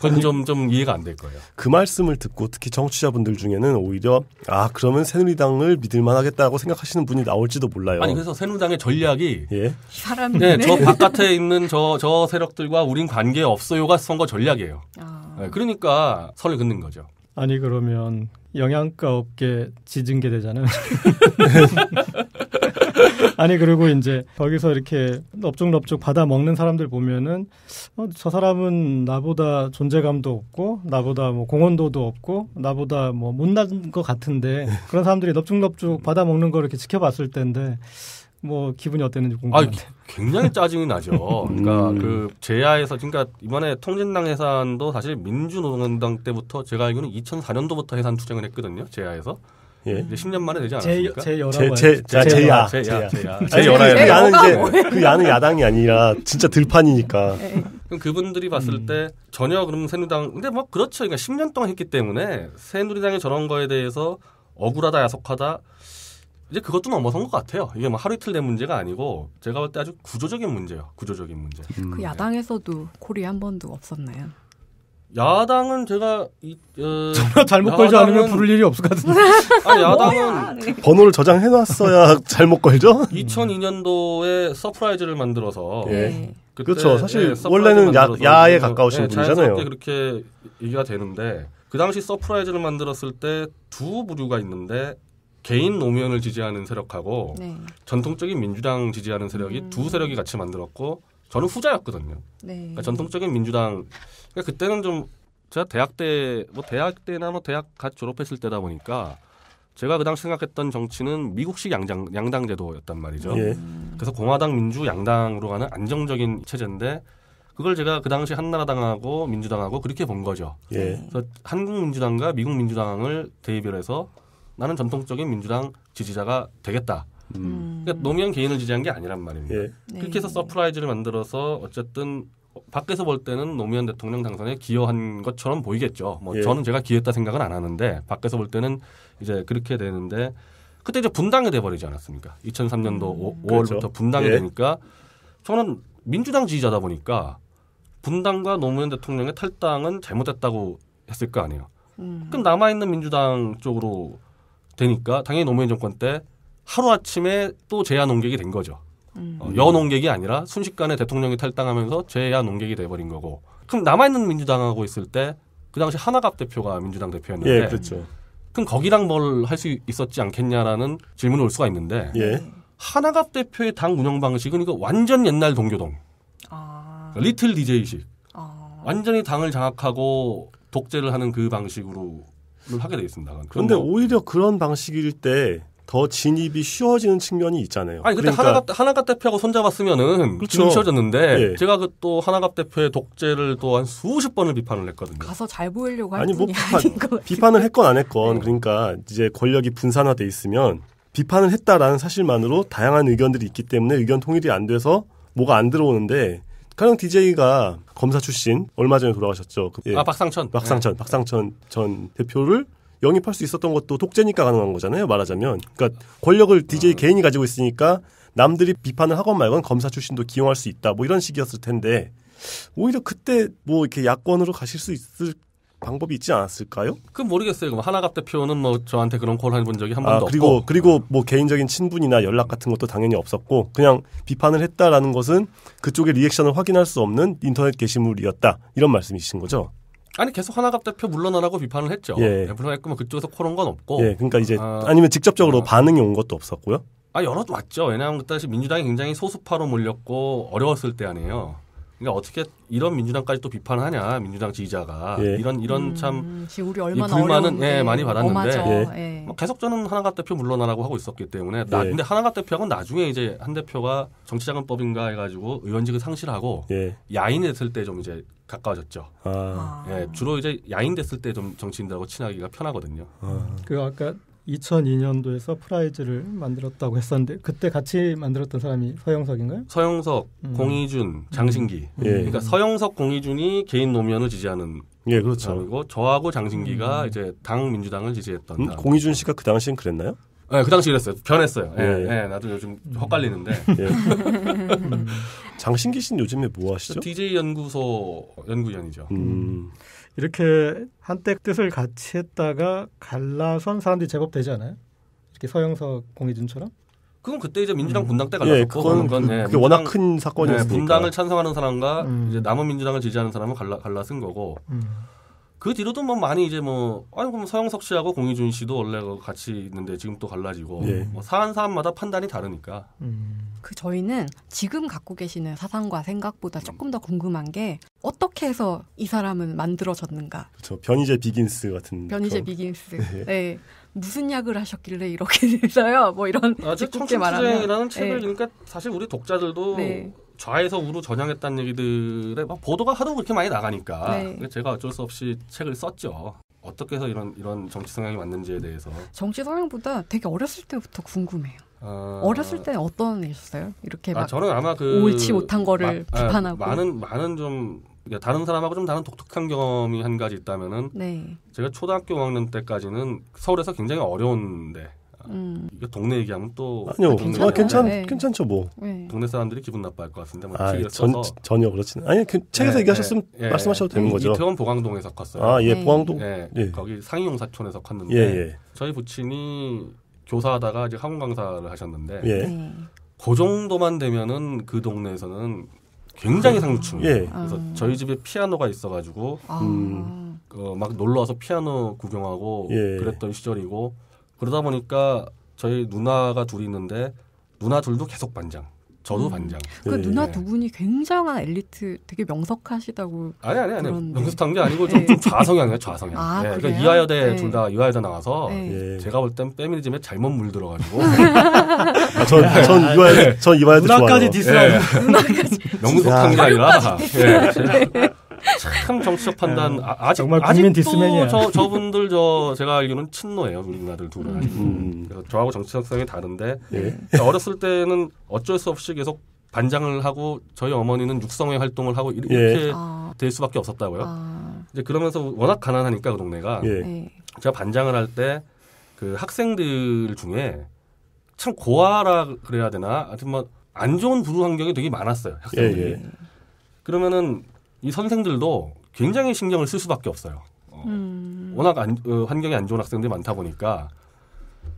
그건 좀, 좀 이해가 안 될 거예요. 그 말씀을 듣고 특히 정치자분들 중에는 오히려 아 그러면 새누리당을 믿을만 하겠다고 생각하시는 분이 나올지도 몰라요. 아니 그래서 새누리당의 전략이 예. 이 사람이 네, 저 바깥에 있는 저, 저 세력들과 우린 관계 없어요가 선거 전략이에요. 아, 네, 그러니까 선을 긋는 거죠. 아니 그러면 영양가 업계 지진게 되잖아요. [LAUGHS] [LAUGHS] 아니 그리고 이제 거기서 이렇게 넙죽넙죽 받아 먹는 사람들 보면은 어, 저 사람은 나보다 존재감도 없고 나보다 뭐 공헌도도 없고 나보다 뭐 못난 것 같은데 [LAUGHS] 그런 사람들이 넙죽넙죽 받아 먹는 걸 이렇게 지켜봤을 텐데 뭐 기분이 어땠는지 아, 궁금한데. 굉장히 짜증이 나죠. 그러니까 음. 그 제야에서 그러니까 이번에 통진당 해산도 사실 민주노동당 때부터 제가 알기로는 2004년도부터 해산 투쟁을 했거든요. 제야에서 예. 이제 10년 만에 되지 제, 않았습니까? 제 여러 제, 제, 자, 제 제야. 제야, 제야. 제야, 아니, 제 그. 야는 이제 그 야는 야당이 아니라 진짜 들판이니까. 예. 그럼 그분들이 봤을 음. 때 전혀 그럼 새누리당 근데 뭐 그렇죠. 그러니까 10년 동안 했기 때문에 새누리당이 저런 거에 대해서 억울하다 야속하다 이제 그것도 넘어선 것 같아요. 이게 뭐 하루 이틀 된 문제가 아니고 제가 볼 때 아주 구조적인 문제예요. 구조적인 문제. 음. 그 야당에서도 콜이 한 번도 없었나요? 야당은 제가 이, 어, [LAUGHS] 잘못 걸지 않으면 부를 일이 없을 것 같은데. 아 야당은 네. 번호를 저장해놨어야 [LAUGHS] 잘못 걸죠? 2002년도에 서프라이즈를 만들어서 예. 네. 그렇죠. 사실 예, 원래는 야- 야에 가까우신 예, 분이잖아요. 그렇게 얘기가 되는데 그 당시 서프라이즈를 만들었을 때 두 부류가 있는데 개인 노무현을 지지하는 세력하고 네. 전통적인 민주당 지지하는 세력이 음. 두 세력이 같이 만들었고 저는 후자였거든요. 네. 그러니까 전통적인 민주당 그러니까 그때는 좀 제가 대학 때 뭐 대학 때나 뭐 대학 갓 졸업했을 때다 보니까 제가 그 당시 생각했던 정치는 미국식 양당 양당 제도였단 말이죠. 예. 음. 그래서 공화당 민주 양당으로 가는 안정적인 체제인데 그걸 제가 그 당시 한나라당하고 민주당하고 그렇게 본 거죠. 예. 그래서 한국 민주당과 미국 민주당을 대입을 해서 나는 전통적인 민주당 지지자가 되겠다. 음. 음. 그러니까 노무현 개인을 지지한 게 아니란 말입니다. 예. 네. 그렇게 해서 서프라이즈를 만들어서 어쨌든 밖에서 볼 때는 노무현 대통령 당선에 기여한 것처럼 보이겠죠. 뭐 예. 저는 제가 기여했다 생각은 안 하는데 밖에서 볼 때는 이제 그렇게 되는데 그때 이제 분당이 돼 버리지 않았습니까? 2003년도 음. 5, 월부터 그렇죠. 분당이 예. 되니까 저는 민주당 지지자다 보니까 분당과 노무현 대통령의 탈당은 잘못됐다고 했을 거 아니에요. 음. 그럼 남아 있는 민주당 쪽으로 되니까 당연히 노무현 정권 때 하루 아침에 또 제야 농객이 된 거죠. 음. 어, 여 농객이 아니라 순식간에 대통령이 탈당하면서 제야 농객이 돼버린 거고. 그럼 남아 있는 민주당하고 있을 때 그 당시 하나갑 대표가 민주당 대표였는데 예, 그렇죠. 그럼 거기랑 뭘 할 수 있었지 않겠냐라는 질문이 올 수가 있는데 예. 네. 하나갑 대표의 당 운영 방식은 이거 완전 옛날 동교동 아. 리틀 DJ식 아. 완전히 당을 장악하고 독재를 하는 그 방식으로 를 하게 돼 있습니다. 그런데 뭐- 오히려 그런 방식일 때 더 진입이 쉬워지는 측면이 있잖아요. 아니 그때 그러니까 하나갑 하나갑 대표하고 손잡았으면은 그렇죠. 그렇죠. 쉬워졌는데 예. 제가 그 또 하나갑 대표의 독재를 또 한 수십 번을 비판을 했거든요. 가서 잘 보이려고 할 아니 뭐 비판, 아닌 것 같아요. 비판을 했건 안 했건 네. 그러니까 이제 권력이 분산화돼 있으면 비판을 했다라는 사실만으로 다양한 의견들이 있기 때문에 의견 통일이 안 돼서 뭐가 안 들어오는데 가령 DJ가 검사 출신 얼마 전에 돌아가셨죠. 그- 예. 아 박상천. 박상천, 박상천 전 대표를 영입할 수 있었던 것도 독재니까 가능한 거잖아요. 말하자면. 그러니까 권력을 DJ 개인이 가지고 있으니까 남들이 비판을 하건 말건 검사 출신도 기용할 수 있다. 뭐 이런 식이었을 텐데 오히려 그때 뭐 이렇게 야권으로 가실 수 있을 방법이 있지 않았을까요? 그 모르겠어요. 그럼 하나갑 대표는 뭐 저한테 그런 콜 해본 적이 한아 번도 그리고 없고. 그리고 뭐 개인적인 친분이나 연락 같은 것도 당연히 없었고 그냥 비판을 했다라는 것은 그쪽의 리액션을 확인할 수 없는 인터넷 게시물이었다 이런 말씀이신 거죠? 아니 계속 하나갑 대표 물러나라고 비판을 했죠. 예. 네, 물러났고 뭐 그쪽에서 콜온건 없고. 예, 그러니까 이제 아. 아니면 직접적으로 아. 반응이 온 것도 없었고요. 아 여러 왔죠. 왜냐하면 그때 당시 민주당이 굉장히 소수파로 몰렸고 어려웠을 때 아니에요. 그러니까 어떻게 이런 민주당까지 또 비판하냐 민주당 지지자가 예. 이런 이런 참 음, 지금 우리 얼마나 불만은, 예, 많이 받았는데. 엄하죠. 예. 예. 뭐 계속 저는 하나갑 대표 물러나라고 하고 있었기 때문에 나, 예. 근데 하나갑 대표하고 나중에 이제 한 대표가 정치자금법인가 해가지고 의원직을 상실하고 예. 야인이 됐을 때 좀 이제 가까워졌죠. 아. 아. 예, 주로 이제 야인 됐을 때 좀 정치인들하고 친하기가 편하거든요. 아. 그 아까 2002년도에 서프라이즈를 만들었다고 했었는데 그때 같이 만들었던 사람이 서영석인가요? 서영석, 음. 공희준, 장신기. 예. 그러니까 서영석, 공희준이 개인 노무현을 지지하는 예, 그렇죠. 사람이고 저하고 장신기가 음. 이제 당 민주당을 지지했던 음. 공희준 씨가 그 당시엔 그랬나요? 네, 그 당시 이랬어요. 변했어요. 예, 예. 예, 나도 요즘 헛갈리는데. 예. 음. [LAUGHS] 장신기 씨는 요즘에 뭐 하시죠? DJ 연구소 연구위원이죠. 음. 이렇게 한때 뜻을 같이 했다가 갈라선 사람들이 제법 되지 않아요? 이렇게 서영석 공희준처럼? 그건 그때 이제 민주당 음. 분당 때 예, 갈랐고 그건 그건, 그, 예, 그게 민주당- 워낙 큰 네, 사건이었으니까. 분당을 찬성하는 사람과 음. 이제 남은 민주당을 지지하는 사람은 갈라 갈라쓴 거고 음. 그 뒤로도 뭐 많이 이제 뭐 아니 그럼 서영석 씨하고 공희준 씨도 원래 그 같이 있는데 지금 또 갈라지고 예. 뭐 사안 사안마다 판단이 다르니까 음. 그 저희는 지금 갖고 계시는 사상과 생각보다 조금 더 궁금한 게 어떻게 해서 이 사람은 만들어졌는가? 그렇죠. 변희재 비긴스 같은. 변희재 그런- 비긴스. 네. [LAUGHS] 네. 무슨 약을 하셨길래 이렇게 [LAUGHS] 돼서요? 뭐 이런 아직. 청춘투쟁이라는 책을 네. 그러니까 사실 우리 독자들도 네. 좌에서 우로 전향했다는 얘기들에 막 보도가 하도 그렇게 많이 나가니까 네. 제가 어쩔 수 없이 책을 썼죠. 어떻게 해서 이런 이런 정치 성향이 왔는지에 대해서 정치 성향보다 되게 어렸을 때부터 궁금해요. 어, 어렸을 때 어떤 애셨어요? 이렇게 아막 저는 아마 그 옳지 못한 거를 마- 아, 비판하고. 많은 많은 좀 그러니까 다른 사람하고 좀 다른 독특한 경험이 한 가지 있다면은 네. 제가 초등학교 5학년 때까지는 서울에서 굉장히 어려운데 음. 이거 동네 얘기하면 또 아니요. 아, 괜찮 네. 괜찮죠 뭐. 네. 동네 사람들이 기분 나빠할 것 같은데 뭐 아, 전, 써서 전혀 그렇지는 아니 그 책에서 예, 얘기하셨으면 예, 말씀하셔도 예. 되는 거죠. 이태원 보강동에서 컸어요. 아, 예, 네. 보항동. 예, 예. 거기 상이용사촌에서 컸는데 예, 예. 저희 부친이 교사하다가 이제 학원 강사를 하셨는데 예. 네. 그 정도만 되면은 그 동네에서는 굉장히 상류층이에요. 예. 그래서 아. 저희 집에 피아노가 있어가지고 아. 음. 어, 막 놀러 와서 피아노 구경하고 예. 그랬던 시절이고 그러다 보니까 저희 누나가 둘이 있는데 누나 둘도 계속 반장, 저도 음. 반장. 그 예. 누나 두 분이 굉장한 엘리트, 되게 명석하시다고. 아니 아니 아니 그런데. 명습한 게 아니고 네. 좀, 좀 좌성향이에요 좌성향. 아, 예, 그래요? 그러니까 이화여대 네. 둘다 이화여대 나와서 네. 예. 제가 볼 땐 페미니즘에 잘못 물들어가지고 [LAUGHS] 아, 전, 전 이화여대, 전 이화여대 좋아요. 누나까지 디스하고 명석한 게 야. 아니라 예, 제가 참 정치적 판단 아, 아직 정말 국민 아직도. 저 저분들 저 제가 알기로는 친노예요 우리 누나들 둘은 아직도. 음. 그래서 저하고 정치적 성이 다른데 예. 그러니까 어렸을 때는 어쩔 수 없이 계속 반장을 하고 저희 어머니는 육성회 활동을 하고 이렇게 예. 아. 될 수밖에 없었다고요. 아. 이제 그러면서 워낙 가난하니까 그 동네가 예. 네. 제가 반장을 할 때 그 학생들 중에 참 고아라 그래야 되나 하여튼 뭐안 좋은 부류 환경이 되게 많았어요 학생들이. 예, 예. 그러면은 이 선생들도 굉장히 신경을 쓸 수밖에 없어요. 어, 음. 워낙 안, 어, 환경이 안 좋은 학생들이 많다 보니까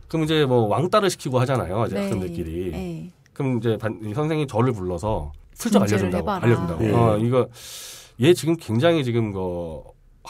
그럼 이제 뭐 왕따를 시키고 하잖아요 이제 네. 학생들끼리. 네. 그럼 이제 반, 이 선생이 저를 불러서 슬쩍 알려준다고 해봐라. 알려준다고. 예. 어 이거 얘 지금 굉장히 지금 그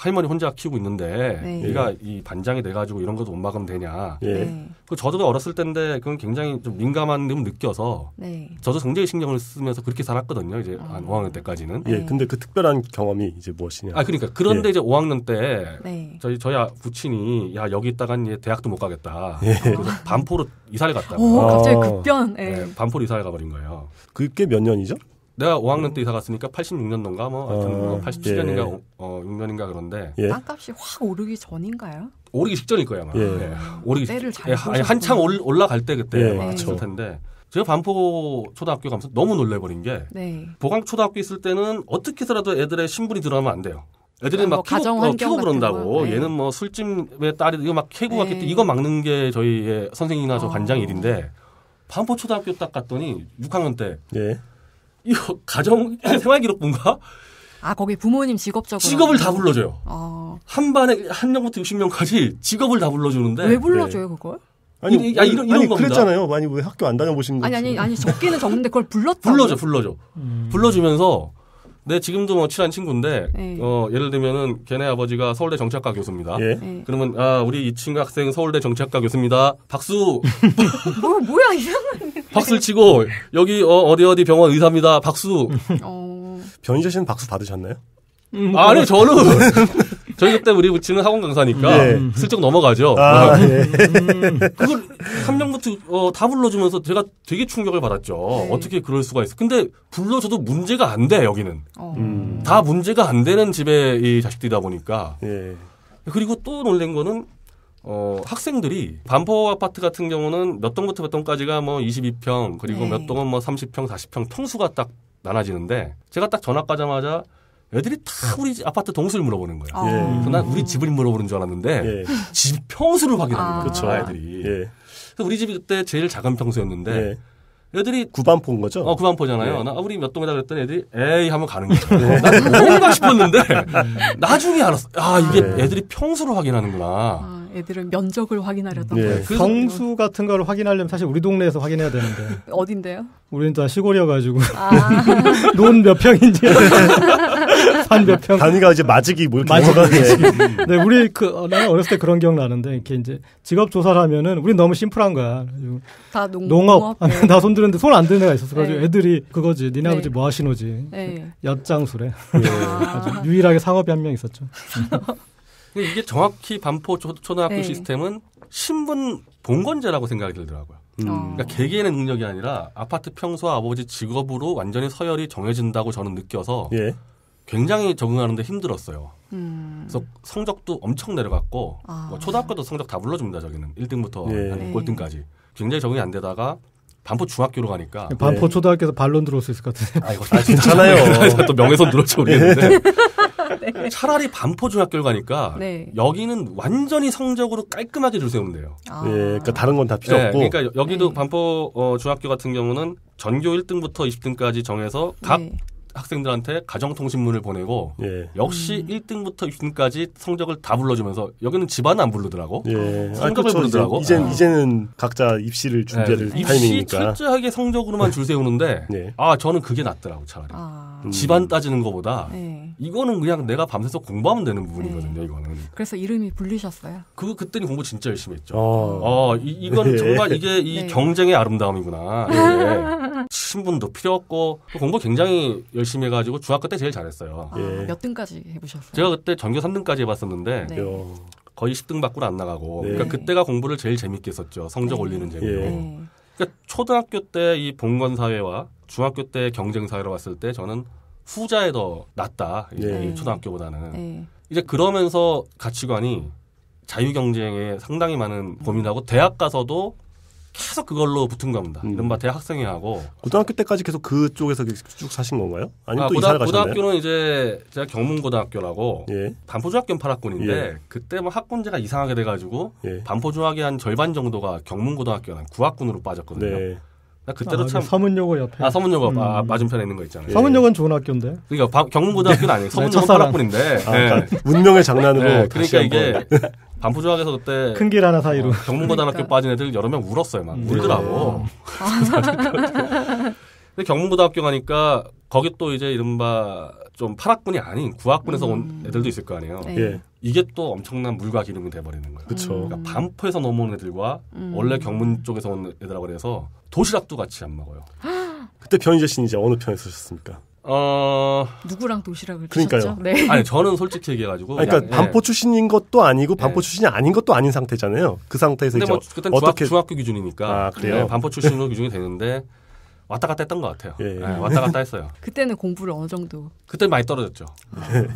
할머니 혼자 키우고 있는데 네. 얘가 이 반장이 돼가지고 이런 것도 못 막으면 되냐. 예. 네. 그 저도 어렸을 때인데 그건 굉장히 좀 민감한 점 느껴서 네. 저도 굉장히 신경을 쓰면서 그렇게 살았거든요. 이제 아. 한 5학년 때까지는. 예, 네. 근데 그 특별한 경험이 이제 무엇이냐. 아 그러니까 그런데 이제 5학년 때 네. 저희 저희 아- 부친이 야 여기 있다간 얘 대학도 못 가겠다. 예. 그래서 반포로 이사를 갔다고. 오, 갑자기 아. 급변. 네. 네, 반포로 이사를 가버린 거예요. 그게 몇 년이죠? 내가 5학년 때 이사 갔으니까 86년도인가 뭐 하여튼 어, 뭐 87년인가 예. 어 6년인가 그런데 예. 땅값이 확 오르기 전인가요? 오르기 직전일 거야 아마. 예. 네, 오르기 때를 직- 잘 예, 아니. 한창 올, 올라갈 때 그때 예. 했을 텐데 제가 반포 초등학교 가면서 너무 놀래버린 게 네. 보강 초등학교 있을 때는 어떻게 해서라도 애들의 신분이 들어가면 안 돼요. 애들이 아, 막뭐 키고, 가정 어, 환경 키고 그런다고 거. 네. 얘는 뭐 술집에 딸이 이거 막 캐고 네. 갔기 때문에 이거 막는 게 저희의 선생님이나 저 어. 반장 일인데 반포 초등학교 딱 갔더니 6학년 때 예. 이거 가정 생활기록부인가 아, 거기 부모님 직업적으로. 직업을 다 불러줘요. 어. 한 반에 한 명부터 60명까지 직업을 다 불러주는데 왜 불러줘요, 그걸? 아니, 이- 야, 이런- 이런 아니 겁니다. 그랬잖아요. 아니 왜 학교 안 다녀보신 거지? 아니, 아니, 아니, 적기는 적는데 그걸 [LAUGHS] 불렀다고. 불러줘 불러줘 음. 불러주면서 내 지금도 뭐 친한 친구인데 네. 어 예를 들면은 걔네 아버지가 서울대 정치학과 교수입니다. 예. 네. 그러면 아 우리 이 친구 학생 서울대 정치학과 교수입니다. 박수 [LAUGHS] 뭐, 뭐야, 이상한. 박수를 치고 여기 어, 어디 어디 병원 의사입니다. 박수. 어. 변희재 씨는 박수 받으셨나요? 음, 아니 저는 [LAUGHS] 저희 그때 우리 부치는 학원 강사니까 예. 슬쩍 넘어가죠. 아, 예. 그걸 한 명부터 어, 다 불러주면서 제가 되게 충격을 받았죠. 네. 어떻게 그럴 수가 있어? 근데 불러줘도 문제가 안 돼 여기는 어. 음. 다 문제가 안 되는 집에 이 자식들이다 보니까 예. 그리고 또 놀란 거는 어, 학생들이 반포 아파트 같은 경우는 몇 동부터 몇 동까지가 뭐 22평 그리고 네. 몇 동은 뭐 30평, 40평 평수가 딱 나눠지는데 제가 딱 전학 가자마자 애들이 다 우리 집 아파트 동수를 물어보는 거야. 어. 예. 그래서 난 우리 집을 물어보는 줄 알았는데 예. 집 평수를 확인하는 아. 거야. 그쵸. 애들이. 예. 그래서 우리 집이 그때 제일 작은 평수였는데 예. 애들이 구반포인 거죠? 어 구반포잖아요. 예. 나 우리 몇 동이다 그랬더니 애들이 에이 하면 가는 거야. 난 뭔가 싶었는데 [LAUGHS] 나중에 알았어. 아 이게 예. 애들이 평수를 확인하는구나. 아, 애들은 면적을 확인하려던 예. 거예요. 그래서 성수 같은 거를 확인하려면 사실 우리 동네에서 확인해야 되는데 [LAUGHS] 어딘데요? 우리는 다 시골이어가지고 아, [LAUGHS] 논몇 평인지 [LAUGHS] 산 몇 평. 단위가 이제 마직이 뭐 이렇게 마직이, 넘어가는 네, 우리 그 어, 나는 어렸을 때 그런 기억 나는데 이렇게 이제 직업 조사를 하면은 우리 너무 심플한 거야. 다 농, 농업 네. 하면 다손 드는데 손 안 드는 애가 있었어. 가지고 네. 애들이 그거지. 니네 네. 아버지 뭐 하시노지. 네. 엿장수래. 아, 아주 유일하게 상업이 한 명 있었죠. 근데 이게 정확히 반포 초, 초등학교 네. 시스템은 신분 봉건제라고 생각이 들더라고요. 음. 어. 그러니까 개개인의 능력이 아니라 아파트 평수와 아버지 직업으로 완전히 서열이 정해진다고 저는 느껴서 예. 굉장히 적응하는데 힘들었어요. 음. 그래서 성적도 엄청 내려갔고 아. 뭐 초등학교도 성적 다 불러줍니다. 저기는 1등부터 예. 한 네. 꼴등까지 굉장히 적응이 안 되다가 반포 중학교로 가니까 반포 초등학교에서 반론 들어올 수 있을 것 같은데. 아 이거 아, 괜찮아요. [LAUGHS] 또 명예훼손 들었죠 우리는데 차라리 반포 중학교를 가니까 네. 여기는 완전히 성적으로 깔끔하게 줄 세운대요. 아. 예, 그러니까 다른 건 다 필요 네, 없고. 그러니까 여- 여기도 네. 반포 어, 중학교 같은 경우는 전교 1등부터 20등까지 정해서 각 네. 학생들한테 가정통신문을 보내고 예. 역시 음. 1등부터 6등까지 성적을 다 불러주면서 여기는 집안은 안 부르더라고. 예. 성적을 부르더라고. 이제, 아. 이제는 각자 입시를 준비할 네, 입시 타이밍이니까. 철저하게 성적으로만 줄 세우는데 네. 아 저는 그게 낫더라고 차라리 아. 음. 집안 따지는 것보다 네. 이거는 그냥 내가 밤새서 공부하면 되는 부분이거든요 이거는 그래서 이름이 불리셨어요. 그 그때는 공부 진짜 열심히 했죠. 어. 어, 이, 이건 예. 정말 이게 이 네. 경쟁의 아름다움이구나. [LAUGHS] 예. 신분도 필요 없고 공부 굉장히 열심히 해가지고 중학교 때 제일 잘했어요. 아, 예. 몇 등까지 해보셨어요? 제가 그때 전교 3등까지 해봤었는데 네. 요. 거의 10등 밖으로 안 나가고 네. 그러니까 그때가 공부를 제일 재밌게 했었죠. 성적 네. 올리는 재미로. 그러니까 초등학교 때 이 봉건 사회와 중학교 때 경쟁 사회로 봤을 때 저는 후자에 더 낫다. 이 네. 초등학교보다는. 네. 이제 그러면서 가치관이 자유 경쟁에 상당히 많은 고민하고 대학 가서도 계속 그걸로 붙은 겁니다. 음. 이른바 대학 학생회하고 고등학교 때까지 계속 그쪽에서 쭉 사신 건가요? 아니면 아, 또 고등, 이사를 가셨나요? 고등학교는 이제 제가 경문고등학교라고 예. 반포중학교는 8학군인데 예. 그때 뭐 학군제가 이상하게 돼가지고 예. 반포중학의 한 절반 정도가 경문고등학교는 9학군으로 빠졌거든요. 네. 나 그때도 아, 참 서문여고 옆에. 아, 서문여고 음. 아, 맞은편에 있는 거 있잖아요. 예. 서문여고는 좋은 학교인데. 그러니까 바- 경문고등학교는 아니에요. 서문여고 첫사랑. 8학군인데. 아, 그러니까 운명의 장난으로 네, 그러니까 이게 반포중학에서 그때 큰 길 하나 사이로. 어, 경문고등학교 그러니까. 빠진 애들 여러 명 울었어요. 막 음. 울더라고. [LAUGHS] 근데 경문고등학교 가니까 거기 또 이제 이른바 좀 8학군이 아닌 9학군에서 온 음. 애들도 있을 거 아니에요. 네. 예. 이게 또 엄청난 물과 기름이 돼버리는 거예요. 그쵸. 음. 그러니까 반포에서 넘어오는 애들과 음. 원래 경문 쪽에서 온 애들하고 그래서 도시락도 같이 안 먹어요. [GASPS] 그때 변희재 씨는 이제 어느 편에 쓰셨습니까? 어, 누구랑 도시락을 그러니까요. 드셨죠? 네. 아니 저는 솔직히 얘기해가지고. 아니, 그러니까 그냥, 반포 출신인 것도 아니고 반포 예. 출신이 아닌 것도 아닌 상태잖아요. 그 상태에서 근데 이제 뭐 그땐 어떻게 중학, 중학 교 기준이니까 아, 그래요? 네, 반포 출신으로 규정이 되는데 왔다 갔다 했던 것 같아요. 예. 네, 왔다 갔다 했어요. [LAUGHS] 그때는 공부를 어느 정도 그때 많이 떨어졌죠.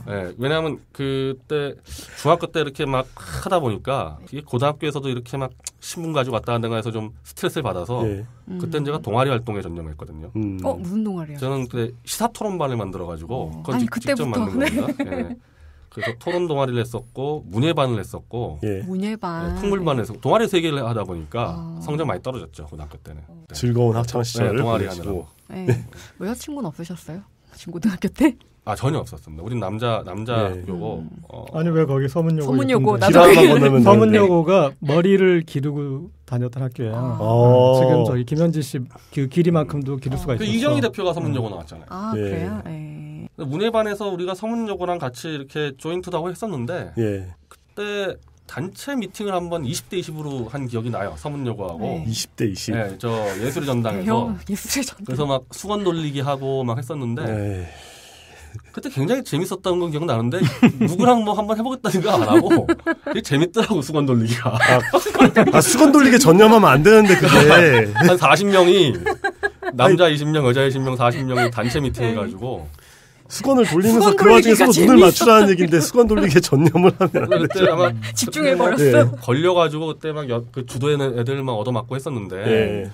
예, 왜냐하면 그때 중학교 때 이렇게 막 하다 보니까 이게 고등학교에서도 이렇게 막 신문 가지고 왔다 갔다 해서 좀 스트레스를 받아서 예. 음. 그때는 제가 동아리 활동에 전념했거든요. 음. 어 무슨 동아리요? 저는 그때 시사 토론반을 만들어가지고 어. 아니, 직- 그때부터. 만든 네. 겁니다. [LAUGHS] 예. 그래서 토론 동아리를 했었고 문예반을 했었고 예. 문예반. 예, 풍물반을 했었고 동아리 세 개를 하다 보니까 아. 성적 많이 떨어졌죠 고등학교 때는. 네. 즐거운 학창 시절을 네, 동아리 하느라고. 네. 여자친구는 없으셨어요? 중고등학교 때? 아 전혀 없었습니다. 우린 남자 남자 네. 요거 음. 어, 아니 왜 거기 서문여고? 서문여고 보내면 서문여고가 머리를 기르고 다녔던 학교예요. 아. 어. 지금 저희 김현지 씨 그 길이만큼도 기를 수가 그 있어요. 이경희 대표가 서문여고 나왔잖아요. 아 예. 그래요? 네. 문예반에서 우리가 서문여고랑 같이 이렇게 조인트도 하고 했었는데 예. 그때 단체 미팅을 한번 20대 20으로 한 기억이 나요. 서문여고하고. 네. 20대 20. 네, 저 예술의 전당에서 형 예술의 전. 그래서 막 수건 돌리기 하고 막 했었는데 네. 그때 굉장히 재밌었던 건 기억나는데 [LAUGHS] 누구랑 뭐 한번 해보겠다는 거안 하고 되게 재밌더라고 수건 돌리기가 아 수건 돌리게 전념하면 안 되는데 그게 [LAUGHS] 한 40명이 남자 20명 여자 20명 40명이 단체 미팅 해가지고 수건을 돌리면서 수건 그 와중에 서로 눈을. 맞추라는 얘기인데 수건 돌리기에 전념을 하면 그때 아마 [LAUGHS] 집중해 버렸어. 예. 걸려가지고 그때 막 그 주도에는 애들 막 얻어맞고 했었는데 예.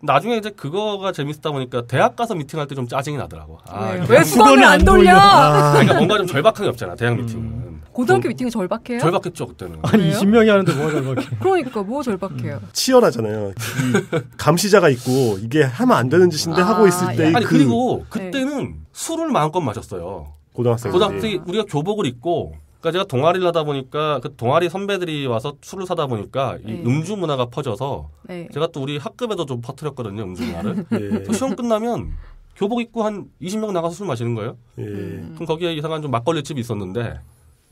나중에 이제 그거가 재밌다 보니까 대학 가서 미팅할 때 좀 짜증이 나더라고. 아, 왜 수건을 안 돌려? 아, 그러니까 뭔가 좀 절박한 게 없잖아 대학 미팅은. 고등학교 미팅은 절박해요? 절박했죠 그때는. 아니 그래요? 20명이 하는데 뭐가 절박해. [LAUGHS] 그러니까 뭐 절박해요? 치열하잖아요. 이 감시자가 있고 이게 하면 안 되는 짓인데 아, 하고 있을 때 예. 아니 그 그리고 그때는 술을 마음껏 마셨어요. 고등학생 고등학생이 우리가 교복을 입고 그러니까 제가 동아리를 하다 보니까 그 동아리 선배들이 와서 술을 사다 보니까 이 네. 음주 문화가 퍼져서 네. 제가 또 우리 학급에도 좀 퍼뜨렸거든요 음주 문화를. [LAUGHS] 예. 그래서 시험 끝나면 교복 입고 한 20명 나가서 술 마시는 거예요. 예. 음. 그럼 거기에 이상한 좀 막걸리 집이 있었는데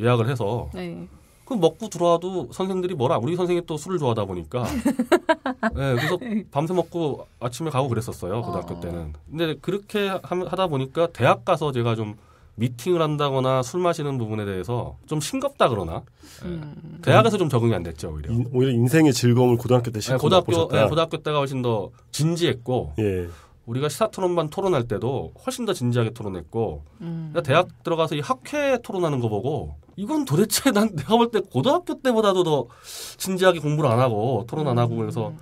예약을 해서 네. 그 먹고 들어와도 선생들이 뭐라 우리 선생이 또 술을 좋아하다 보니까 [LAUGHS] 네, 그래서 밤새 먹고 아침에 가고 그랬었어요 고등학교 어. 때는 근데 그렇게 하- 하다 보니까 대학 가서 제가 좀 미팅을 한다거나 술 마시는 부분에 대해서 좀 싱겁다 그러나 음. 대학에서 좀 적응이 안 됐죠 오히려 인- 오히려 인생의 즐거움을 고등학교 때 네, 고등학교. 네, 고등학교 때가 훨씬 더 진지했고 예. 우리가 시사 토론반 토론할 때도 훨씬 더 진지하게 토론했고 음. 내가 대학 들어가서 이 학회 토론하는 거 보고 이건 도대체 난 내가 볼 때 고등학교 때보다도 더 진지하게 공부를 안 하고 토론 안 하고 그래서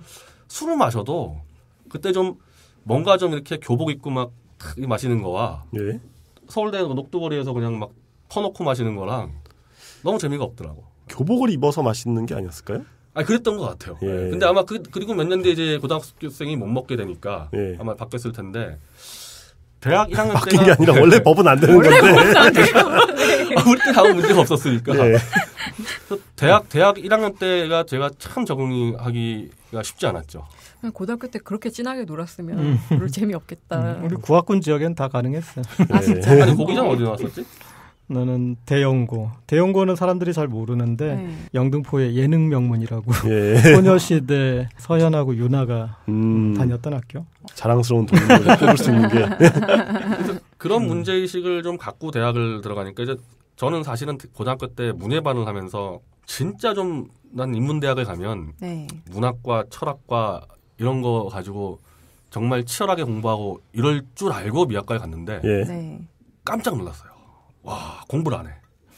술을 마셔도 그때 좀 뭔가 좀 이렇게 교복 입고 막탁 마시는 거와 예. 서울대 녹두거리에서 그냥 막 퍼놓고 마시는 거랑 너무 재미가 없더라고. 교복을 입어서 맛있는 게 아니었을까요? 아 그랬던 것 같아요. 예. 근데 아마 그 그리고 몇 년 뒤에 이제 고등학생이 못 먹게 되니까 예. 아마 바뀌었을 텐데 대학 1학년 바뀐 때가 게 아니라 원래 법은 안 되는 건데. 아, 우리 때 아무 문제가 없었으니까. 예. 대학 대학 1학년 때가 제가 참 적응하기가 쉽지 않았죠. 고등학교 때 그렇게 진하게 놀았으면 음. 별로 재미없겠다. 우리 구학군 지역엔 다 가능했어. 아 진짜. 아니 고기장 어디 나왔었지? 나는 대영고. 대영고는 사람들이 잘 모르는데 네. 영등포의 예능 명문이라고 예. [LAUGHS] 소녀시대 서현하고 유나가 음, 다녔던 학교. 자랑스러운 동료를 꼽을 수 있는 게. 그런 음. 문제 의식을 좀 갖고 대학을 들어가니까 이제 저는 사실은 고등학교 때 문예반을 하면서 진짜 좀 난 인문대학을 가면 네. 문학과 철학과 이런 거 가지고 정말 치열하게 공부하고 이럴 줄 알고 미학과에 갔는데 예. 네. 깜짝 놀랐어요. 와 공부를 안 해.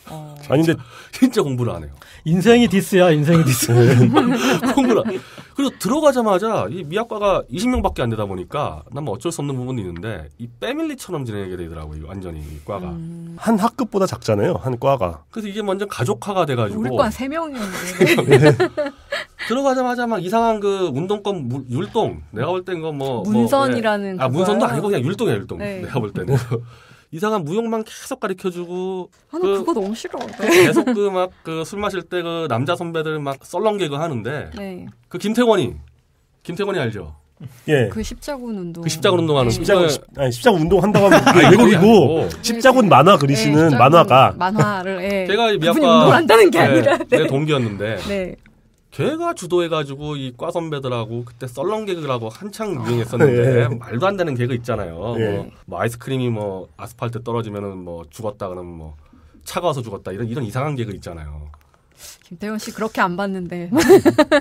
어. 아니 근데 진짜 공부를 안 해요. 인생이 디스야, 인생이 디스. [LAUGHS] 공부를 안. 그리고 들어가자마자 이 미학과가 20명밖에 안 되다 보니까 난 뭐 어쩔 수 없는 부분이 있는데 이 family처럼 지내게 되더라고요. 이 완전히 이 과가. 음. 한 학급보다 작잖아요. 한 과가. 그래서 이게 완전 가족화가 돼가지고 우리 과세 명이었는데 [LAUGHS] 들어가자마자 막 이상한 그 운동권 물- 율동 내가 볼땐 이거 뭐 문선이라는 뭐, 예. 아 문선도? 아니고 그냥 율동이야 율동 네. 내가 볼 때는 이상한 무용만 계속 가르쳐주고 아, 나 그- 그거 너무 싫어. [LAUGHS] 계속 그 막 그 술 마실 때 그 남자 선배들 막 썰렁 개그 하는데 네. 그 김태권이 김태권이 알죠 예. 그 십자군 운동. 그 십자군 운동하는 네. 십자군 네. 아니 십자군 운동 한다고 [LAUGHS] 하면 그게 외국이고 아니고 십자군 만화 그리시는 네, 십자군 만화가 만화를 예. 걔가 이 그분이 미학과 운동을 한다는 게 아니라 네, 내 동기였는데 네. 걔가 주도해가지고 이 과 선배들하고 그때 썰렁 개그라고 한창 유행했었는데 예. 말도 안 되는 개그 있잖아요. 예. 뭐, 뭐 아이스크림이 뭐 아스팔트 떨어지면은 뭐 죽었다 그러면 뭐 차가워서 죽었다 이런 이런 이상한 개그 있잖아요. 김태권 씨 그렇게 안 봤는데.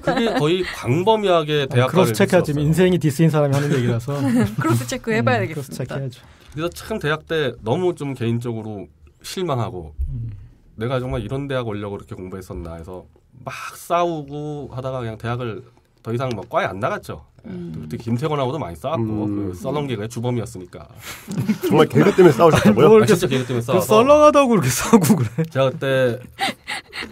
그게 거의 광범위하게 대학가를 cross check하지. 인생이 디스인 사람이 하는 얘기라서 [LAUGHS] cross check 해봐야 음, cross 되겠습니다. check해야죠. 그래서 참 대학 때 너무 좀 개인적으로 실망하고 음. 내가 정말 이런 대학 오려고 이렇게 공부했었나 해서 막 싸우고 하다가 그냥 대학을 더 이상 뭐 과에 안 나갔죠. 예. 음. 그때 김태권하고도 많이 싸웠고 음. 그 썰렁 개그의 주범이었으니까. [LAUGHS] 정말 개그 때문에 싸우셨다고요? 뭘 아, 진짜 개그 때문에 그 싸워서 썰렁하다고 그렇게 싸우고 그래. 제가 그때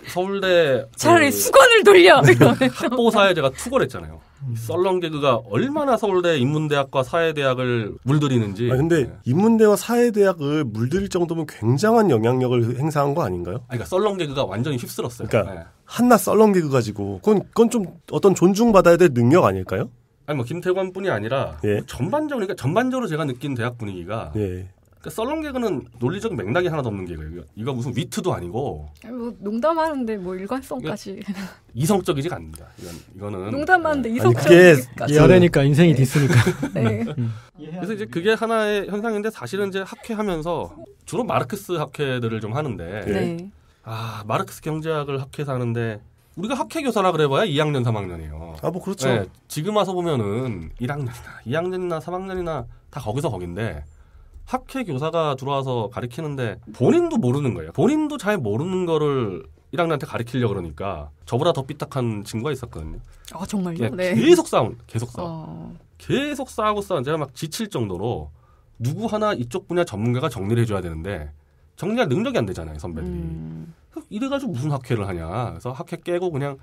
서울대 차라리 그 수건을 돌려. [LAUGHS] 학보사에 제가 투고를 했잖아요. 이 썰렁 개그가 얼마나 서울대 인문대학과 사회대학을 물들이는지. 아 근데 네. 인문대와 사회대학을 물들일 정도면 굉장한 영향력을 행사한 거 아닌가요? 아니, 그러니까 썰렁 개그가 완전히 휩쓸었어요. 그러니까 네. 한낱 썰렁 개그 가지고 그건 그건 좀 어떤 존중받아야 될 능력 아닐까요? 아니 뭐 김태관뿐이 아니라 예. 전반적으로 그러니까 전반적으로 제가 느낀 대학 분위기가 예. 그러니까 썰렁 개그는 논리적 맥락이 하나도 없는 개그예요. 이거- 무슨 위트도 아니고 뭐 농담하는데 뭐 일관성까지. 이성적이지가 않습니다. 이건 이거는 농담하는데 아니, 이성적. 그게 이 아래니까 인생이 디스니까. [LAUGHS] 네. 그래서 이제 그게 하나의 현상인데 사실은 이제 학회하면서 주로 마르크스 학회들을 좀 하는데 예. 네. 아 마르크스 경제학을 학회에서 하는데 우리가 학회 교사라 그래봐야 2학년 3학년이에요. 아 뭐 그렇죠. 네, 지금 와서 보면은 1학년이나 2학년이나 3학년이나 다 거기서 거긴데 학회 교사가 들어와서 가르치는데 본인도 모르는 거예요. 본인도 잘 모르는 거를 1학년한테 가르치려고 그러니까 저보다 더 삐딱한 친구가 있었거든요. 아 정말요? 그냥 네. 계속 싸움, 계속 싸움. 어. 계속 싸우고 싸우 제가 막 지칠 정도로 누구 하나 이쪽 분야 전문가가 정리를 해줘야 되는데 정리할 능력이 안 되잖아요 선배들이 음. 이래가지고 무슨 학회를 하냐 그래서 학회 깨고 그냥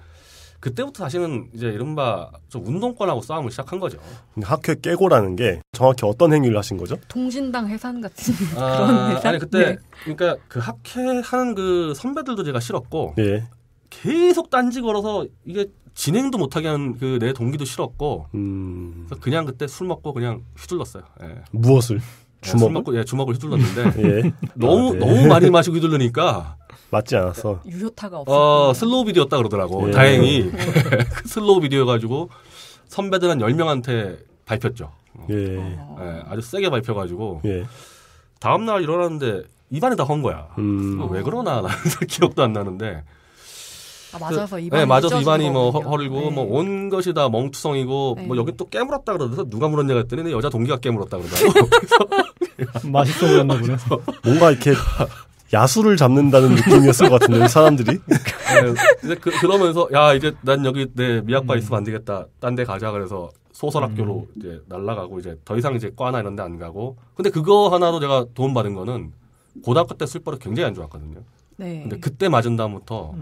그때부터 다시는 이제 이른바 좀 운동권하고 싸움을 시작한 거죠 학회 깨고라는 게 정확히 어떤 행위를 하신 거죠? 동신당 해산 같은 아, [LAUGHS] 그런 회사. 아니 그때 네. 그러니까 그 학회 하는 그 선배들도 제가 싫었고 예. 계속 딴지 걸어서 이게 진행도 못하게 하는 그 내 동기도 싫었고 음. 그래서 그냥 그때 술 먹고 그냥 휘둘렀어요 예. 무엇을? 예, 술 주먹을? 먹고 예, 주먹을 휘둘렀는데 [LAUGHS] 예. 너무 아, 네. 너무 많이 마시고 휘둘르니까 맞지 않았어. 유효타가 없어. 어 슬로우 비디오였다 그러더라고 예. 다행히 [LAUGHS] 그 슬로우 비디오여가지고 선배들 한 10 명한테 밟혔죠 예. 어. 예, 아주 세게 밟혀가지고 예. 다음 날 일어났는데 입안에 다 헌 거야 음. 왜 그러나 [LAUGHS] 나는 기억도 안 나는데 아, 맞아서 그, 입안이 네, 맞아서 입안이 뭐 거군요. 허- 허리고 네. 뭐온 것이 다 멍투성이고 네. 뭐 여기 또 깨물었다 그러면서 누가 물었냐 그랬더니 내 여자 동기가 깨물었다 그러더라고 [LAUGHS] 그래서 맛있어 보였나 보네. 뭔가 이렇게 야수를 잡는다는 느낌이었을 것 같은데 사람들이. 네, 이제 그, 그러면서 야 이제 난 여기 내 미학과 음. 있으면 안 되겠다. 딴 데 가자 그래서 소설학교로 이제 날라가고 이제 더 이상 이제 과나 이런 데 안 가고. 근데 그거 하나로 제가 도움 받은 거는 고등학교 때 술버릇 굉장히 안 좋았거든요. 네. 근데 그때 맞은 다음부터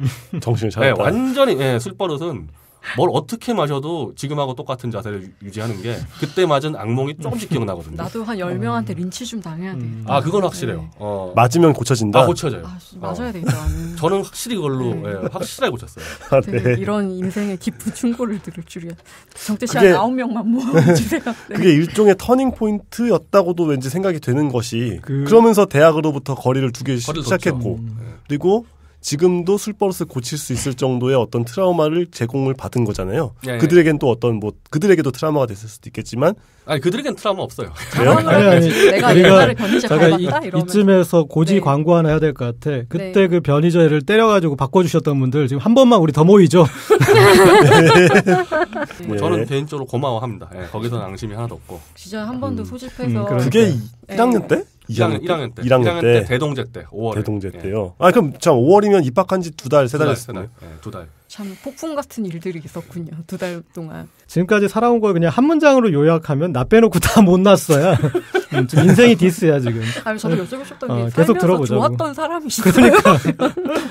정신을 네, 차렸다. 완전히 예, 술버릇은 뭘 어떻게 마셔도 지금하고 똑같은 자세를 유- 유지하는 게 그때 맞은 악몽이 조금씩 기억나거든요. 나도 한 10명한테 린치 좀 당해야 돼. 음. 아 그건 확실해요. 네. 어, 맞으면 고쳐진다. 아 고쳐져요. 아, 씨, 어. 맞아야 되겠다. 나는. 저는 확실히 그걸로 네. 예, 확실하게 고쳤어요. [LAUGHS] 아, 네. 이런 인생의 깊은 충고를 들을 줄이야. 정태 씨한 그게- 아홉 명만 모아주세요. [LAUGHS] 네. 그게 일종의 터닝 포인트였다고도 왠지 생각이 되는 것이 그- 그... 러면서 대학으로부터 거리를 두기 시작했고 음. 그리고 지금도 술버릇을 고칠 수 있을 정도의 어떤 트라우마를 제공을 받은 거잖아요. 예, 그들에겐 또 어떤 뭐 그들에게도 트라우마가 됐을 수도 있겠지만 아니 그들에겐 트라우마 없어요. 당황을 아니, [LAUGHS] 아니. 내가 우리가 옛날에 변희재 밟았다 이, 이러면. 이쯤에서 고지 네. 광고 하나 해야 될 것 같아. 그때 네. 그 변희재를 때려가지고 바꿔주셨던 분들 지금 한 번만 우리 더 모이죠. [LAUGHS] 뭐 예. 저는 개인적으로 고마워합니다. 예, 거기서는 앙심이 하나도 없고. 진짜 한 번도 음. 소집해서 음, 그러니까. 그게 네. 1학년 때? 1학년, 1학년 때. 1학년 때 때 대동제 때 5월. 대동제 때요. 아 그럼 참 5월이면 입학한 지 두 달 세 달. 했어요. 예, 두 달. 참 폭풍 같은 일들이 있었군요. [LAUGHS] 두 달 동안. 지금까지 살아온 걸 그냥 한 문장으로 요약하면 나 빼놓고 다 못 났어야. [LAUGHS] 음, 좀 인생이 디스야 지금. 아니 저도 여쭤보고 싶던 어, 게 계속 살면서 들어보자고. 좋았던 사람이시죠. [LAUGHS]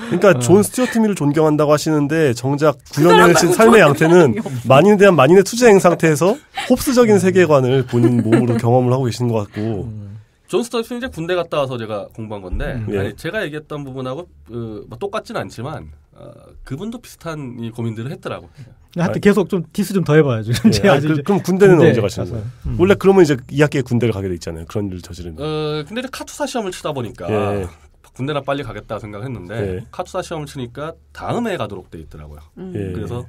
그러니까 어. 존 스튜어트 밀을 존경한다고 하시는데 정작 그 사람 9년을 친 말고 삶의 양태는. 만인에 대한 만인의 투쟁 상태에서 홉스적인 세계관을 본인 몸으로 경험을 하고 계신 것 같고 존 스튜어트는 이제 군대 갔다 와서 제가 공부한 건데 음. 예. 아니, 제가 얘기했던 부분하고 그, 뭐 똑같지는 않지만 어, 그분도 비슷한 이 고민들을 했더라고. 하여튼 계속 좀 디스 좀 더 해봐야죠. 예, 아, 아직 그, 럼 군대는 군대 언제 가시는. 거예요? 음. 원래 그러면 이제 2학기에 군대를 가게 돼 있잖아요. 그런 일을 저지르면. 어, 근데 이제 카투사 시험을 치다 보니까 예. 군대나 빨리 가겠다 생각했는데 예. 카투사 시험을 치니까 다음 해에 가도록 돼 있더라고요. 음. 예. 그래서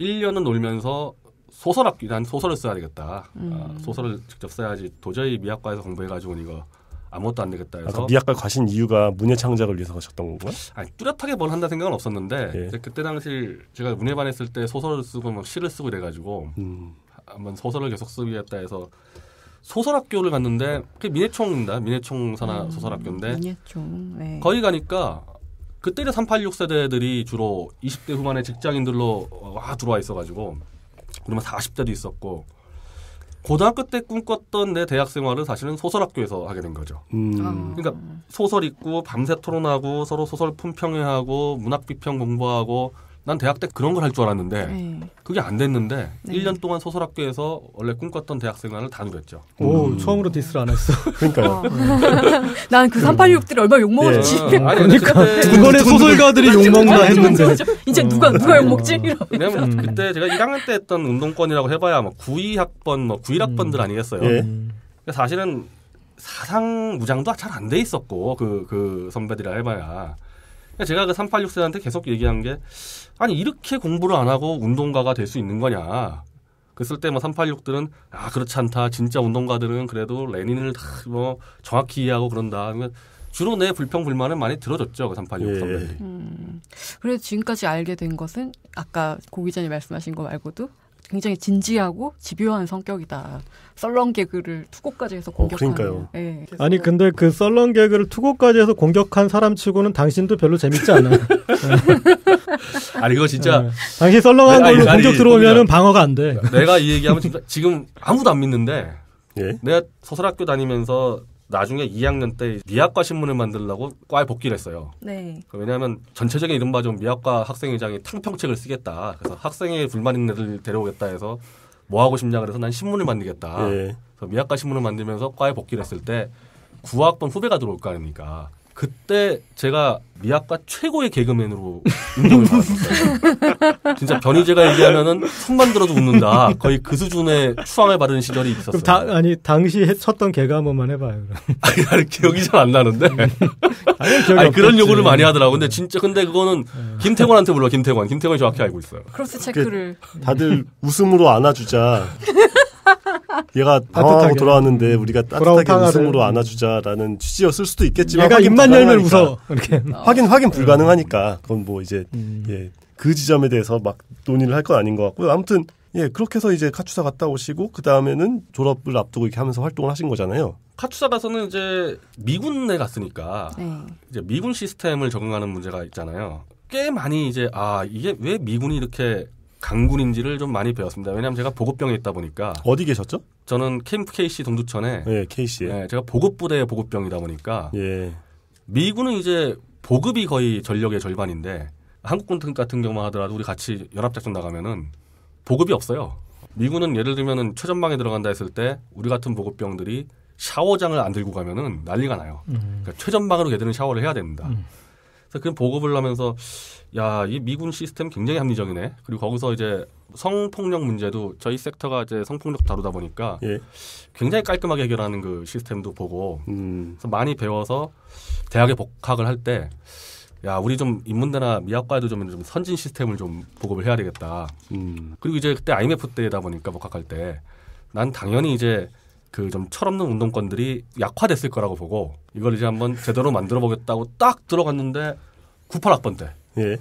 1년은 놀면서 소설 학기 난 소설을 써야 되겠다. 음. 아, 소설을 직접 써야지 도저히 미학과에서 공부해가지고 이거 아무것도 안 되겠다 해서 아까 미학과 가신 이유가 문예 창작을 위해서 가셨던 건가요? 아니, 뚜렷하게 뭘 한다 생각은 없었는데 예. 그때 당시 제가 문예반 했을 때 소설을 쓰고 막 시를 쓰고 이래가지고 음. 한번 소설을 계속 쓰겠다 해서 소설 학교를 갔는데 그게 민해총입니다. 민해총 산하 음, 소설 학교인데 민예총. 네. 거기 가니까 그때 이제 386 세대들이 주로 20대 후반의 직장인들로 와 들어와 있어가지고 그러면 40대도 있었고 고등학교 때 꿈꿨던 내 대학 생활을 사실은 소설학교에서 하게 된 거죠. 음. 아. 그러니까 소설 읽고 밤새 토론하고 서로 소설 품평회하고 문학 비평 공부하고 난 대학 때 그런 걸 할 줄 알았는데 네. 그게 안 됐는데 네. 1년 동안 소설학교에서 원래 꿈꿨던 대학 생활을 다 누렸죠. 오 음. 처음으로 디스를 안 했어. [LAUGHS] 그러니까요. [LAUGHS] 난 그 386들이 얼마나 욕먹었지. 어, 아니 그러니까 이번에 소설가들이 욕 먹나 했는데. 이제 어. 누가 누가 욕 먹지? 이러. 왜냐면 음. 그때 제가 1학년 때 했던 운동권이라고 해봐야 뭐 92학번, 뭐 91학번들 아니겠어요. 예. 음. 사실은 사상 무장도 잘 안 돼 있었고 그, 그 선배들이라 해봐야. 그러니까 제가 그 386세한테 계속 얘기한 게 아니 이렇게 공부를 안 하고 운동가가 될 수 있는 거냐. 그랬을 때 뭐 386들은 아 그렇지 않다. 진짜 운동가들은 그래도 레닌을 다 뭐 정확히 이해하고 그런다. 주로 내 불평 불만을 많이 들어줬죠 그 386 예. 선배들이. 음. 그래서 지금까지 알게 된 것은 아까 고 기자님 말씀하신 거 말고도 굉장히 진지하고 집요한 성격이다. 썰렁 개그를 투고까지 해서 공격하는. 그러니까요. 예. 아니 근데 그 썰렁 개그를 투고까지 해서 공격한 사람치고는 당신도 별로 재밌지 않아. [LAUGHS] 아니 이거 진짜 어. 당신 썰렁한 아니, 걸로 아니, 공격 들어오면은. 방어가 안 돼. 내가 이 얘기하면 진짜 지금 아무도 안 믿는데 예. 내가 서설학교 다니면서 나중에 2학년 때 미학과 신문을 만들려고 과에 복귀를 했어요. 네. 왜냐하면 전체적인 이른바 좀 미학과 학생회장이 탕평책을 쓰겠다. 그래서 학생회 불만 있는 애들 데려오겠다 해서 뭐 하고 싶냐 그래서 난 신문을 만들겠다. 예. 그래서 미학과 신문을 만들면서 과에 복귀를 했을 때 9학번 후배가 들어올 거 아닙니까? 그때 제가 미학과 최고의 개그맨으로 인정을 받았었어요. 진짜 변희재가 얘기하면은 손만 들어도 웃는다. 거의 그 수준의 추앙을 받은 시절이 있었어요. 그럼 다, 아니 당시 해- 쳤던 개그 한 번만 해봐요. 그럼. 아니, 기억이 잘 안 나는데. 아니, 아니, 그런. 요구를 많이 하더라고. 근데 진짜 근데 그거는 김태권한테 불러. 김태권. 김태권이 정확히 알고 있어요. cross check를 다들 웃음으로 안아주자. 얘가 방황하고 따뜻하게. 돌아왔는데 우리가 돌아온 따뜻하게. 웃음으로 안아주자라는 취지였을 수도 있겠지만 얘가 확인 입만 열면 불가능하니까. 웃어. 이렇게. 확인 확인 불가능하니까 그건 뭐 이제 음. 예, 그 지점에 대해서 막 논의를 할 건 아닌 것 같고요. 아무튼 예 그렇게 해서 이제 카투사 갔다 오시고 그 다음에는 졸업을 앞두고 이렇게 하면서 활동을 하신 거잖아요. 카투사 가서는 이제 미군에 갔으니까 네. 이제 미군 시스템을 적응하는 문제가 있잖아요. 꽤 많이 이제 아 이게 왜 미군이 이렇게 강군인지를 좀 많이 배웠습니다. 왜냐하면 제가 보급병에 있다 보니까 어디 계셨죠? 저는 캠프 KC 동두천에 예, KC에. 예, 제가 보급부대 보급병이다 보니까 예. 미군은 이제 보급이 거의 전력의 절반인데 한국군 같은 경우만 하더라도 우리 같이 연합작전 나가면은 보급이 없어요. 미군은 예를 들면은 최전방에 들어간다 했을 때 우리 같은 보급병들이 샤워장을 안 들고 가면은 난리가 나요. 음. 그러니까 최전방으로 걔들은 샤워를 해야 됩니다. 음. 그래서 그 보급을 하면서 야, 이 미군 시스템 굉장히 합리적이네. 그리고 거기서 이제 성폭력 문제도 저희 섹터가 이제 성폭력 다루다 보니까 예. 굉장히 깔끔하게 해결하는 그 시스템도 보고 음. 그래서 많이 배워서 대학에 복학을 할 때 야, 우리 좀 인문대나 미학과에도 좀, 좀 선진 시스템을 좀 보급을 해야 되겠다. 음. 그리고 이제 그때 IMF 때다 보니까 복학할 때 난 당연히 이제 그 좀 철없는 운동권들이 약화됐을 거라고 보고 이걸 이제 한번 제대로 만들어 보겠다고 딱 들어갔는데 98학번 때 예.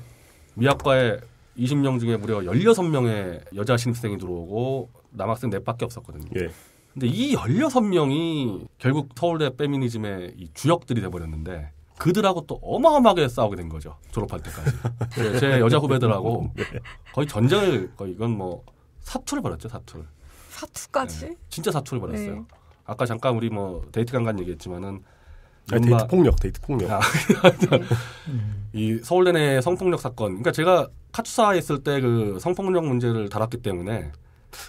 미학과에 20명 중에 무려 16명의 여자 신입생이 들어오고 남학생 4밖에 없었거든요. 예. 근데 이 16명이 결국 서울대 페미니즘의 이 주역들이 돼버렸는데 그들하고 또 어마어마하게 싸우게 된 거죠. 졸업할 때까지. 제- [LAUGHS] 제 여자 후배들하고 거의 전쟁을 거의 이건 뭐 사투를 벌였죠, 사투를. 사투까지? 네. 진짜 사투를 벌였어요. 네. 아까 잠깐 우리 뭐 데이트 간간 얘기했지만은 아니, 이른바 데이트 폭력, 데이트 폭력. 아, 음. [LAUGHS] 이 서울대 내 성폭력 사건. 그러니까 제가 카투사에 있을 때 그 성폭력 문제를 다뤘기 때문에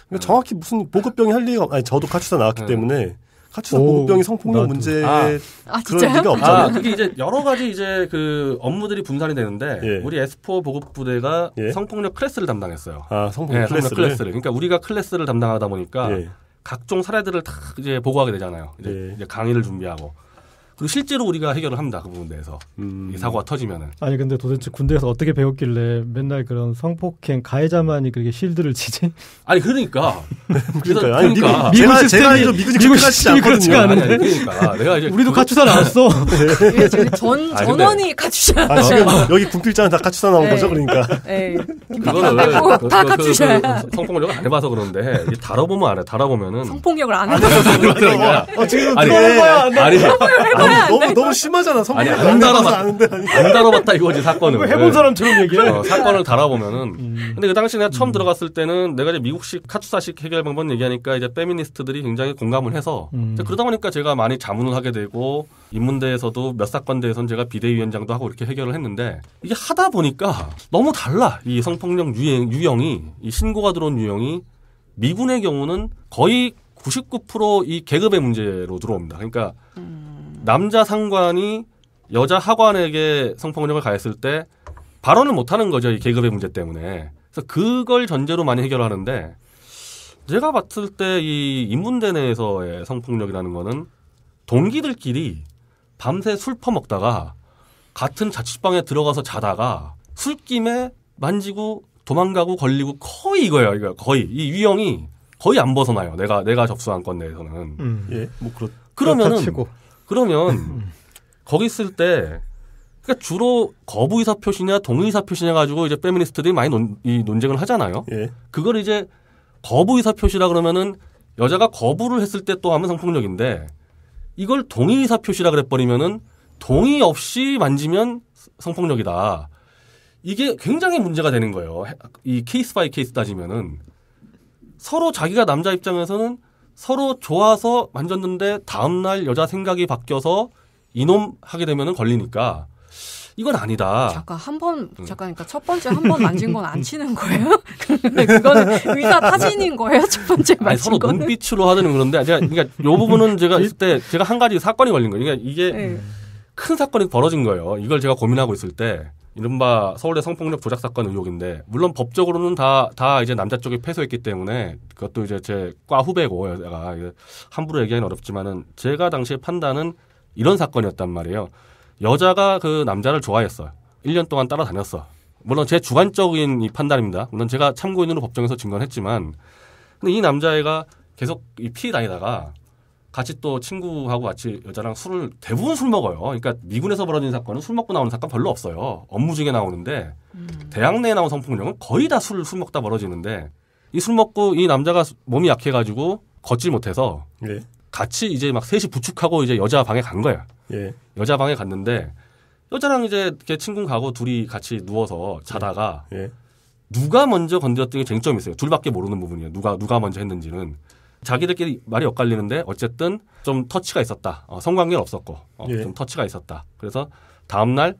그러니까 정확히 무슨 보급병이 할 리가 아니 저도 카투사 나왔기 네. 때문에 카츠사 오, 보급병이 성폭력 나도. 문제에 아. 아 진짜요? 리가 아, 없잖아요. 그게 이제 여러 가지 이제 그 업무들이 분산이 되는데 예. 우리 S4 보급 부대가 예. 성폭력 클래스를 담당했어요. 아 성폭력 네, 성폭력 클래스를 클래스를. 그러니까 우리가 클래스를 담당하다 보니까 예. 각종 사례들을 다 이제 보고하게 되잖아요. 이제, 예. 이제 강의를 준비하고. 그리고 실제로 우리가 해결을 합니다. 그 부분에 대해서. 음. 이 사고가 터지면은. 아니 근데 도대체 군대에서 어떻게 배웠길래 맨날 그런 성폭행 가해자만이 그렇게 실드를 치지? 아니 그러니까. [LAUGHS] 그래서 그러니까요. 아니, 그러니까. 미국, 제가, 미국 제가 시스템이- 미국이 미국 시스템이 그렇지가 않거든요. 아니, 그러니까 내가 이제 우리도 그거- 가추사 나왔어. 예, 저기 전 아니, 근데- 전원이 가주셔. 아, 지금 여기 군필자는 다 카츠사 나온 네. 거죠, 그러니까. 예. 그거를 다 그- 그- 갖추셔야. 그- 그 성폭력을 안 해봐서 그런데 다뤄보면 알아. 다뤄보면은 성폭력을 안 해서 그러니까 어, 지금 아니, 되게 아니 아니, 너무 너무 심하잖아. 성폭력 아니, 안안 해봐서 달아봤- 아는데 아니. 안 다뤄봤다 이거지 사건을. 이거 해본 사람처럼 얘기해. 어, 사건을 다뤄보면은 음. 근데 그 당시 내가 처음 들어갔을 때는 내가 이제 미국식 카투사식 해결 방법 얘기하니까 이제 페미니스트들이 굉장히 공감을 해서 음. 그러다 보니까 제가 많이 자문을 하게 되고 인문대에서도 몇 사건대에선 제가 비대위원장도 하고 이렇게 해결을 했는데 이게 하다 보니까 너무 달라 이 성폭력 유행 유형이 이 신고가 들어온 유형이 미군의 경우는 거의 99%이 계급의 문제로 들어옵니다. 그러니까 남자 상관이 여자 하관에게 성폭력을 가했을 때 발언을 못 하는 거죠. 이 계급의 문제 때문에. 그래서 그걸 전제로 많이 해결하는데 제가 봤을 때 이 인문대 내에서의 성폭력이라는 거는 동기들끼리 밤새 술 퍼먹다가 같은 자취방에 들어가서 자다가 술김에 만지고 도망가고 걸리고 거의 이거예요. 이거 거의 이 유형이 거의 안 벗어나요. 내가 내가 접수한 건 내에서는. 음. 예, 뭐 그렇. 그러면은 치고. 그러면 거기 있을 때 그러니까 주로 거부 의사 표시냐 동의 의사 표시냐 가지고 이제 페미니스트들이 많이 논, 이 논쟁을 하잖아요. 예. 그걸 이제 거부 의사 표시라 그러면은 여자가 거부를 했을 때 또 하면 성폭력인데 이걸 동의 의사 표시라 그래 버리면은 동의 없이 만지면 성폭력이다. 이게 굉장히 문제가 되는 거예요. 이 case by case 따지면은 서로 자기가 남자 입장에서는 서로 좋아서 만졌는데 다음날 여자 생각이 바뀌어서 이놈 하게 되면은 걸리니까 이건 아니다. 잠깐 한 번 잠깐 그러니까 첫 번째 한 번 만진 건 안 치는 거예요? [LAUGHS] 근데 그거는 의사 타진인 거예요? 첫 번째 아니, 만진 서로 거는? 눈빛으로 하는 그런데 제가 그러니까 요 부분은 제가 있을 때 제가 한 가지 사건이 걸린 거예요. 그러니까 이게 네. 큰 사건이 벌어진 거예요. 이걸 제가 고민하고 있을 때 이른바 서울대 성폭력 조작 사건 의혹인데 물론 법적으로는 다 다 이제 남자 쪽이 패소했기 때문에 그것도 이제 제 과 후배고 여자가 함부로 얘기하기는 어렵지만은 제가 당시에 판단은 이런 사건이었단 말이에요. 여자가 그 남자를 좋아했어요. 1년 동안 따라다녔어. 물론 제 주관적인 이 판단입니다. 물론 제가 참고인으로 법정에서 증언했지만 근데 이 남자애가 계속 이 피해 다니다가 같이 또 친구하고 같이 여자랑 술을 대부분 술 먹어요. 그러니까 미군에서 벌어진 사건은 술 먹고 나오는 사건 별로 없어요. 업무 중에 나오는데 대학 내에 나온 성폭력은 거의 다술술 먹다 벌어지는데 이 술 먹고 이 남자가 몸이 약해가지고 걷지 못해서 예. 같이 이제 막 셋이 부축하고 이제 여자 방에 간 거야. 예. 여자 방에 갔는데 여자랑 이제 걔 친구 가고 둘이 같이 누워서 자다가 예. 누가 먼저 건드렸던 게 쟁점이 있어요. 둘밖에 모르는 부분이에요. 누가 누가 먼저 했는지는 자기들끼리 말이 엇갈리는데 어쨌든 좀 터치가 있었다. 어, 성관계는 없었고 어, 예. 좀 터치가 있었다. 그래서 다음 날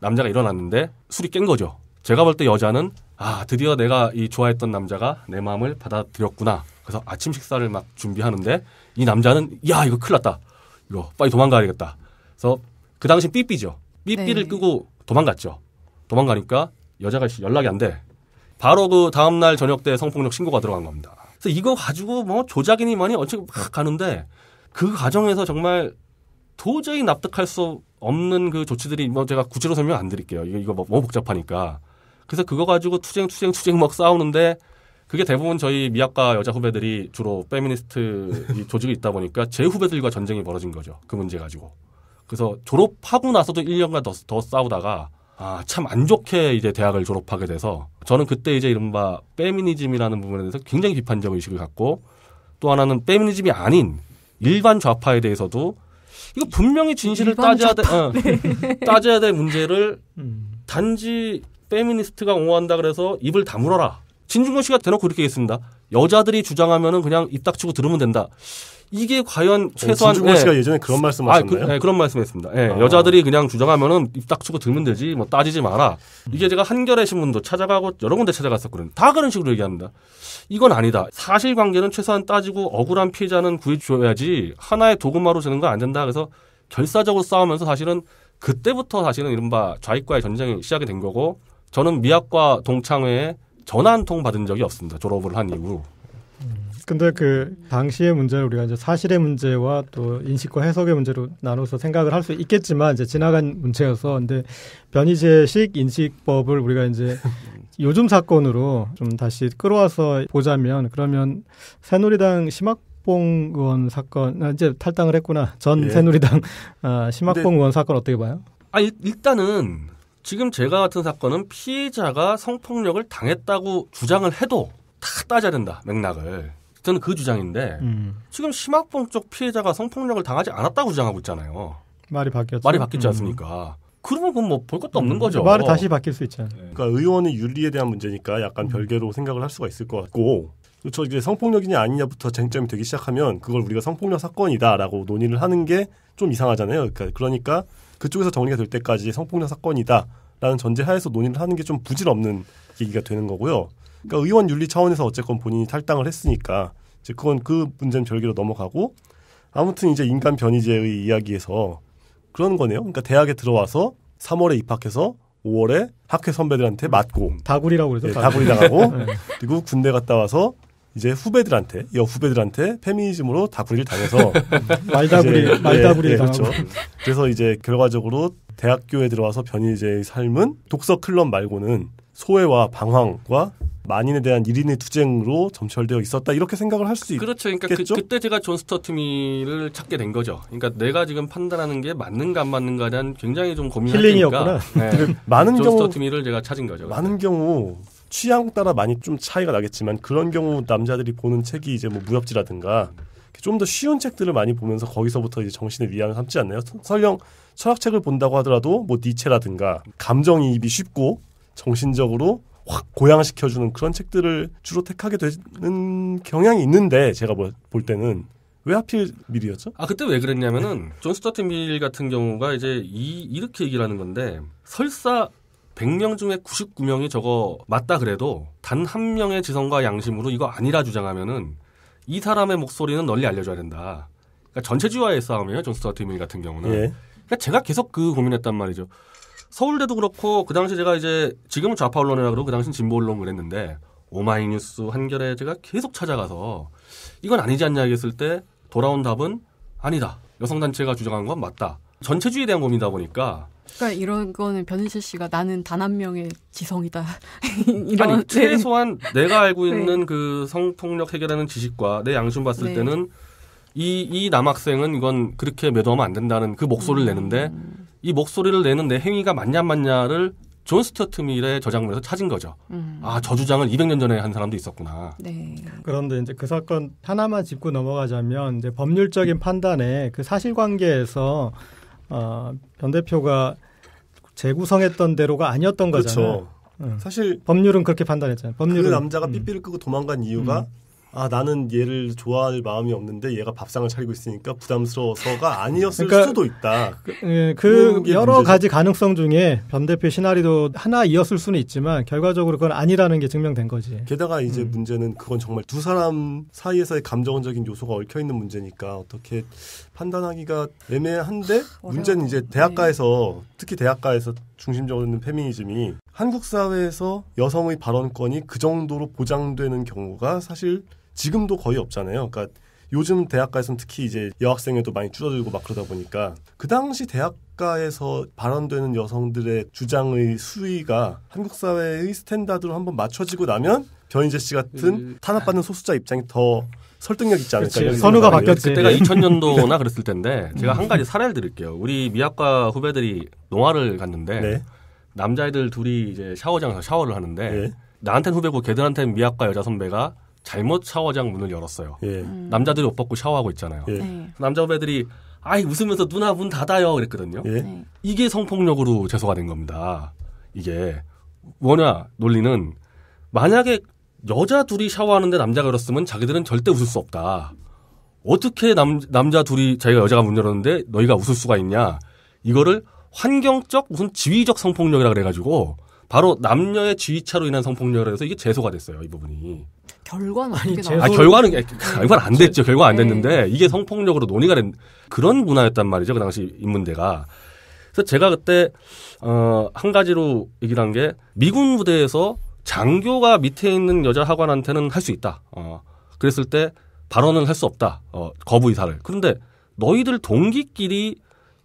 남자가 일어났는데 술이 깬 거죠. 제가 볼 때 여자는 아 드디어 내가 이 좋아했던 남자가 내 마음을 받아들였구나. 그래서 아침 식사를 막 준비하는데 이 남자는 야 이거 큰일 났다. 이거 빨리 도망가야겠다. 그래서 그 당시 삐삐죠. 삐삐를 네. 끄고 도망갔죠. 도망가니까 여자가 연락이 안 돼. 바로 그 다음 날 저녁 때 성폭력 신고가 들어간 겁니다. 그래서 이거 가지고 뭐 조작이니 뭐니 어찌 막 가는데 그 과정에서 정말 도저히 납득할 수 없는 그 조치들이 뭐 제가 구체로 설명 안 드릴게요. 이거 이거 뭐 너무 복잡하니까. 그래서 그거 가지고 투쟁 투쟁 투쟁 막 싸우는데 그게 대부분 저희 미학과 여자 후배들이 주로 페미니스트 이 조직이 있다 보니까 제 후배들과 전쟁이 벌어진 거죠. 그 문제 가지고. 그래서 졸업하고 나서도 1년간 더, 더 싸우다가 아, 참 안 좋게 이제 대학을 졸업하게 돼서 저는 그때 이제 이른바 페미니즘이라는 부분에 대해서 굉장히 비판적 의식을 갖고 또 하나는 페미니즘이 아닌 일반 좌파에 대해서도 이거 분명히 진실을 따져야 돼, 어, [LAUGHS] 따져야 될 문제를 음. 단지 페미니스트가 옹호한다 그래서 입을 다물어라. 진중권 씨가 대놓고 그렇게 했습니다. 여자들이 주장하면은 그냥 입 닥치고 들으면 된다. 이게 과연 최소한 진중권 예. 씨가 예전에 그런 아, 말씀하셨나요? 그, 예, 그런 말씀했습니다. 예, 아. 여자들이 그냥 주장하면은 입 닥치고 들면 되지, 뭐 따지지 마라. 이게 제가 한겨레 신문도 찾아가고 여러 군데 찾아갔었거든요. 다 그런 식으로 얘기합니다. 이건 아니다. 사실관계는 최소한 따지고 억울한 피해자는 구해줘야지 하나의 도구마로 되는 건 안 된다. 그래서 결사적으로 싸우면서 사실은 그때부터 사실은 이른바 좌익과의 전쟁이 시작이 된 거고 저는 미학과 동창회에 전화 한 통 받은 적이 없습니다. 졸업을 한 이후. 근데 그 당시의 문제를 우리가 이제 사실의 문제와 또 인식과 해석의 문제로 나눠서 생각을 할 수 있겠지만 이제 지나간 문제여서 근데 변희재식 인식법을 우리가 이제 [LAUGHS] 요즘 사건으로 좀 다시 끌어와서 보자면 그러면 새누리당 심학봉 의원 사건 아, 이제 탈당을 했구나 전 예. 새누리당 아, 심학봉 근데- 의원 사건 어떻게 봐요? 아, 일, 일단은 지금 제가 같은 사건은 피해자가 성폭력을 당했다고 주장을 해도 다 따져야 된다, 맥락을. 저는 그 주장인데 음, 지금 심학봉 쪽 피해자가 성폭력을 당하지 않았다고 주장하고 있잖아요. 말이 바뀌었죠. 말이 바뀌지 음. 않습니까? 그러면 그건 뭐 볼 것도 없는 음, 거죠. 말이 다시 바뀔 수 있잖아요. 그러니까 의원의 윤리에 대한 문제니까 약간 별개로 생각을 할 수가 있을 것 같고 그렇죠 이제 성폭력이냐 아니냐부터 쟁점이 되기 시작하면 그걸 우리가 성폭력 사건이다라고 논의를 하는 게 좀 이상하잖아요. 그러니까, 그러니까 그쪽에서 정리가 될 때까지 성폭력 사건이다라는 전제 하에서 논의를 하는 게 좀 부질없는 얘기가 되는 거고요. 그러니까 의원 윤리 차원에서 어쨌건 본인이 탈당을 했으니까 이제 그건 그 문제는 별개로 넘어가고 아무튼 이제 인간 변이제의 이야기에서 그런 거네요. 그러니까 대학에 들어와서 3월에 입학해서 5월에 학회 선배들한테 맞고 다굴이라고 그러죠. 예, 다구리 당하고 [LAUGHS] 네. 그리고 군대 갔다 와서 이제 후배들한테 여 후배들한테 페미니즘으로 다구리를 당해서 [LAUGHS] 말다구리 이제, 말다구리 예, 예, 그렇죠. 그래서 이제 결과적으로 대학교에 들어와서 변희재의 삶은 독서 클럽 말고는 소외와 방황과 만인에 대한 1인의 투쟁으로 점철되어 있었다 이렇게 생각을 할 수 있. 그렇죠. 그러니까 그, 있겠죠? 그 때 제가 존 스튜어트 밀을 찾게 된 거죠. 그러니까 내가 지금 판단하는 게 맞는가 안 맞는가에 대한 굉장히 좀 고민을 힐링이었구나. [LAUGHS] 네. 많은 존 경우 스튜어트 밀을 제가 찾은 거죠. 많은 경우 취향 따라 많이 좀 차이가 나겠지만 그런 경우 남자들이 보는 책이 이제 뭐 무협지라든가 좀 더 쉬운 책들을 많이 보면서 거기서부터 이제 정신의 위안을 삼지 않나요? 설령 철학책을 본다고 하더라도 뭐 니체라든가 감정이입이 쉽고 정신적으로 확 고양시켜주는 그런 책들을 주로 택하게 되는 경향이 있는데 제가 뭐- 볼 때는 왜 하필 밀이었죠? 아 그때 왜 그랬냐면은 존 스튜어트 밀 같은 경우가 이제 이 이렇게 얘기를 하는 건데 설사 100명 중에 99명이 저거 맞다 그래도 단 한 명의 지성과 양심으로 이거 아니라 주장하면은 이 사람의 목소리는 널리 알려줘야 된다. 그러니까 전체주의와의 싸움이에요. 존 스튜어트 밀 같은 경우는. 예. 그러니까 제가 계속 그 고민했단 말이죠. 서울대도 그렇고 그 당시 제가 이제 지금은 좌파 언론이라 그러고 그 당시는 진보 언론 그랬는데 오마이뉴스 한겨레 제가 계속 찾아가서 이건 아니지 않냐 얘기했을 때 돌아온 답은 아니다. 여성단체가 주장한 건 맞다. 전체주의에 대한 고민이다 보니까 그러니까 이런 거는 변희재 씨가 나는 단 한 명의 지성이다. [LAUGHS] 이런 아니 네. 최소한 내가 알고 네. 있는 그 성폭력 해결하는 지식과 내 양심 봤을 네. 때는 이, 이 남학생은 이건 그렇게 매도하면 안 된다는 그 목소리를 내는데 음, 이 목소리를 내는 내 행위가 맞냐 안 맞냐를 존 스튜어트 밀의 저작물에서 찾은 거죠. 음. 아, 저 주장을 200년 전에 한 사람도 있었구나. 네. 그런데 이제 그 사건 하나만 짚고 넘어가자면 이제 법률적인 판단에 그 사실관계에서 어, 변 대표가 재구성했던 대로가 아니었던 거잖아요. 그렇죠. 응. 사실 법률은 그렇게 판단했잖아요. 그 법률은 남자가 음. 삐삐를 끄고 도망간 이유가 아 나는 얘를 좋아할 마음이 없는데 얘가 밥상을 차리고 있으니까 부담스러워서가 [LAUGHS] 아니었을 그러니까 수도 있다. 예, 그런 그게 여러 문제죠. 가지 가능성 중에 변 대표 시나리오 하나 이었을 수는 있지만 결과적으로 그건 아니라는 게 증명된 거지. 게다가 이제 음. 문제는 그건 정말 두 사람 사이에서의 감정적인 요소가 얽혀 있는 문제니까 어떻게 판단하기가 애매한데 문제는 이제 대학가에서 특히 대학가에서 중심적으로 있는 페미니즘이 한국 사회에서 여성의 발언권이 그 정도로 보장되는 경우가 사실 지금도 거의 없잖아요. 그러니까 요즘 대학가에서는 특히 이제 여학생에도 많이 줄어들고 막 그러다 보니까 그 당시 대학가에서 발언되는 여성들의 주장의 수위가 한국 사회의 스탠다드로 한번 맞춰지고 나면 변희재 씨 같은 음. 탄압받는 소수자 입장이 더 설득력 있지 않을까. 선우가. 바뀌었지. 그때가 2000년도나 그랬을 텐데 제가 한 가지 사례를 드릴게요. 우리 미학과 후배들이 농화를 갔는데 네. 남자애들 둘이 이제 샤워장에서 샤워를 하는데 예. 나한테는 후배고 걔들한테는 미학과 여자 선배가 잘못 샤워장 문을 열었어요. 예. 음. 남자들이 옷 벗고 샤워하고 있잖아요. 예. 네. 남자 후배들이 아이 웃으면서 누나 문 닫아요 그랬거든요. 예. 네. 이게 성폭력으로 제소가 된 겁니다. 이게 뭐냐 논리는 만약에 여자 둘이 샤워하는데 남자가 열었으면 자기들은 절대 웃을 수 없다. 어떻게 남, 남자 둘이 자기가 여자가 문 열었는데 너희가 웃을 수가 있냐. 이거를 환경적 무슨 지위적 성폭력이라 그래가지고 바로 남녀의 지위차로 인한 성폭력이라 해서 이게 제소가 됐어요. 이 부분이. 결과는 아니, 어떻게 제소- 나와? 아, 결과는, 결과는 안 됐죠. 결과 안 네. 됐는데, 이게 성폭력으로 논의가 된 그런 문화였단 말이죠. 그 당시 인문대가. 그래서 제가 그때, 어, 한 가지로 얘기를 한 게, 미군 부대에서 장교가 밑에 있는 여자 하관한테는 할 수 있다. 어, 그랬을 때 발언을 할수 없다. 어, 거부 의사를. 그런데 너희들 동기끼리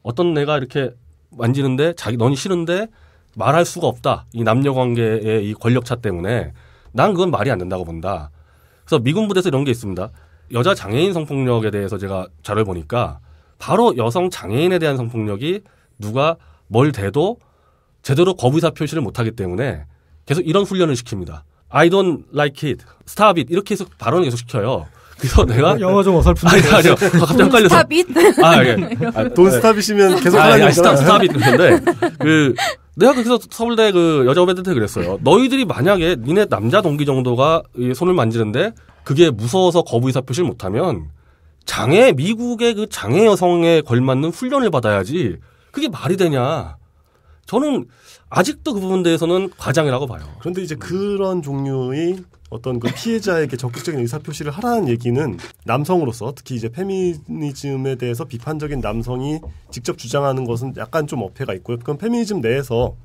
어떤 내가 이렇게 만지는데 자기 너니 싫은데 말할 수가 없다. 이 남녀 관계의 이 권력차 때문에 난 그건 말이 안 된다고 본다. 그래서 미군 부대에서 이런 게 있습니다. 여자 장애인 성폭력에 대해서 제가 자료를 보니까 바로 여성 장애인에 대한 성폭력이 누가 뭘 대도 제대로 거부의사 표시를 못하기 때문에 계속 이런 훈련을 시킵니다. I don't like it, stop it 이렇게 해서 발언을 계속 시켜요. 그래서 내가 영어 좀 어설픈데. 아니 아니요 갑자기 헷갈려서 스탑 잇. 아 예. 아, don't stop이시면 계속 아, 하라는 아, stop, 거잖아. stop이 있는데, 그, 내가 그래서 서울대 그 여자 후배들한테 그랬어요. 너희들이 만약에 니네 남자 동기 정도가 이 손을 만지는데 그게 무서워서 거부 의사 표시를 못하면 장애, 미국의 그 장애 여성에 걸맞는 훈련을 받아야지 그게 말이 되냐. 저는 아직도 그 부분 대해서는 과장이라고 봐요. 그런데 이제 그런 종류의 어떤 그 피해자에게 적극적인 의사 표시를 하라는 얘기는 남성으로서 특히 이제 페미니즘에 대해서 비판적인 남성이 직접 주장하는 것은 약간 좀 어폐가 있고요. 그건 페미니즘 내에서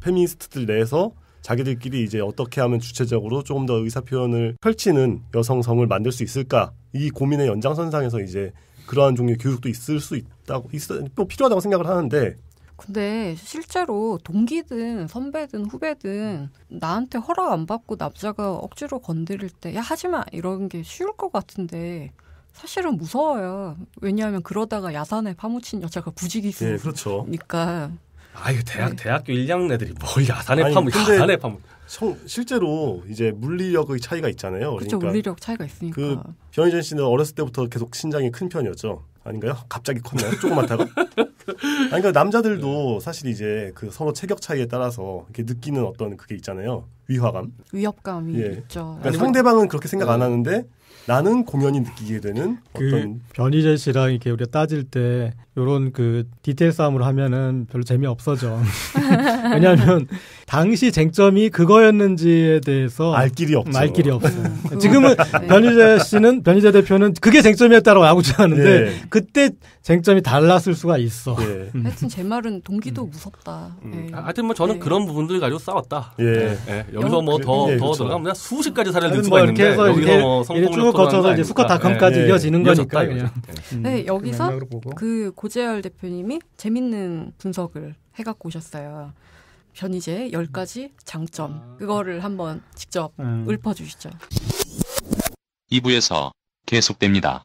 페미니스트들 내에서 자기들끼리 이제 어떻게 하면 주체적으로 조금 더 의사 표현을 펼치는 여성성을 만들 수 있을까 이 고민의 연장선상에서 이제 그러한 종류의 교육도 있을 수 있다고 있어 또 필요하다고 생각을 하는데 근데 실제로 동기든 선배든 후배든 나한테 허락 안 받고 남자가 억지로 건드릴 때 야 하지마 이런 게 쉬울 것 같은데 사실은 무서워요. 왜냐하면 그러다가 야산에 파묻힌 여자가 예 부지기수니까. 그렇죠. 아유, 대학, 네. 대학교 1학년 애들이 뭘 야산에 아니, 파묻, 야산에 파묻. 성, 실제로 이제 물리력의 차이가 있잖아요. 그렇죠. 그러니까 물리력 차이가 있으니까. 그 변희재 씨는 어렸을 때부터 계속 신장이 큰 편이었죠. 아닌가요? 갑자기 컸나요? 조그맣다가? [LAUGHS] 아니, 그러니까 남자들도 사실 이제 그 서로 체격 차이에 따라서 이렇게 느끼는 어떤 그게 있잖아요. 위화감. 위협감이 예. 있죠. 그러니까 아니, 상대방은 그렇게 생각 안 하는데 나는 공연히 느끼게 되는 그 어떤 변희재 씨랑 이렇게 우리가 따질 때 요런 그 디테일 싸움을 하면은 별로 재미 없어져. [LAUGHS] 왜냐하면 당시 쟁점이 그거였는지에 대해서 알 길이 없죠. 알 길이 없어. 음, 지금은 네. 변희재 씨는 변희재 대표는 그게 쟁점이었다고 야구 주하는데 예. 그때 쟁점이 달랐을 수가 있어. 예. 음. 하여튼 제 말은 동기도 무섭다. 음. 예. 하여튼 뭐 저는 네. 그런 부분들 가지고 싸웠다. 예. 예, 여기서 뭐 그- 더 예, 더 그렇죠. 들어가면 수십 가지 사례를 들 수가 뭐 이렇게 있는데 해서 여기서 이렇게, 뭐 성폭력 쭉 거쳐서 이제 수컷 닷컴까지 예, 예. 이어지는 거니까 그냥. 음, 네, 여기서 맥락으로 보고. 그 고재열 대표님이 재밌는 분석을 해갖고 오셨어요. 변희재 10가지 장점. 그거를 한번 직접 음. 읊어주시죠. 2부에서 계속됩니다.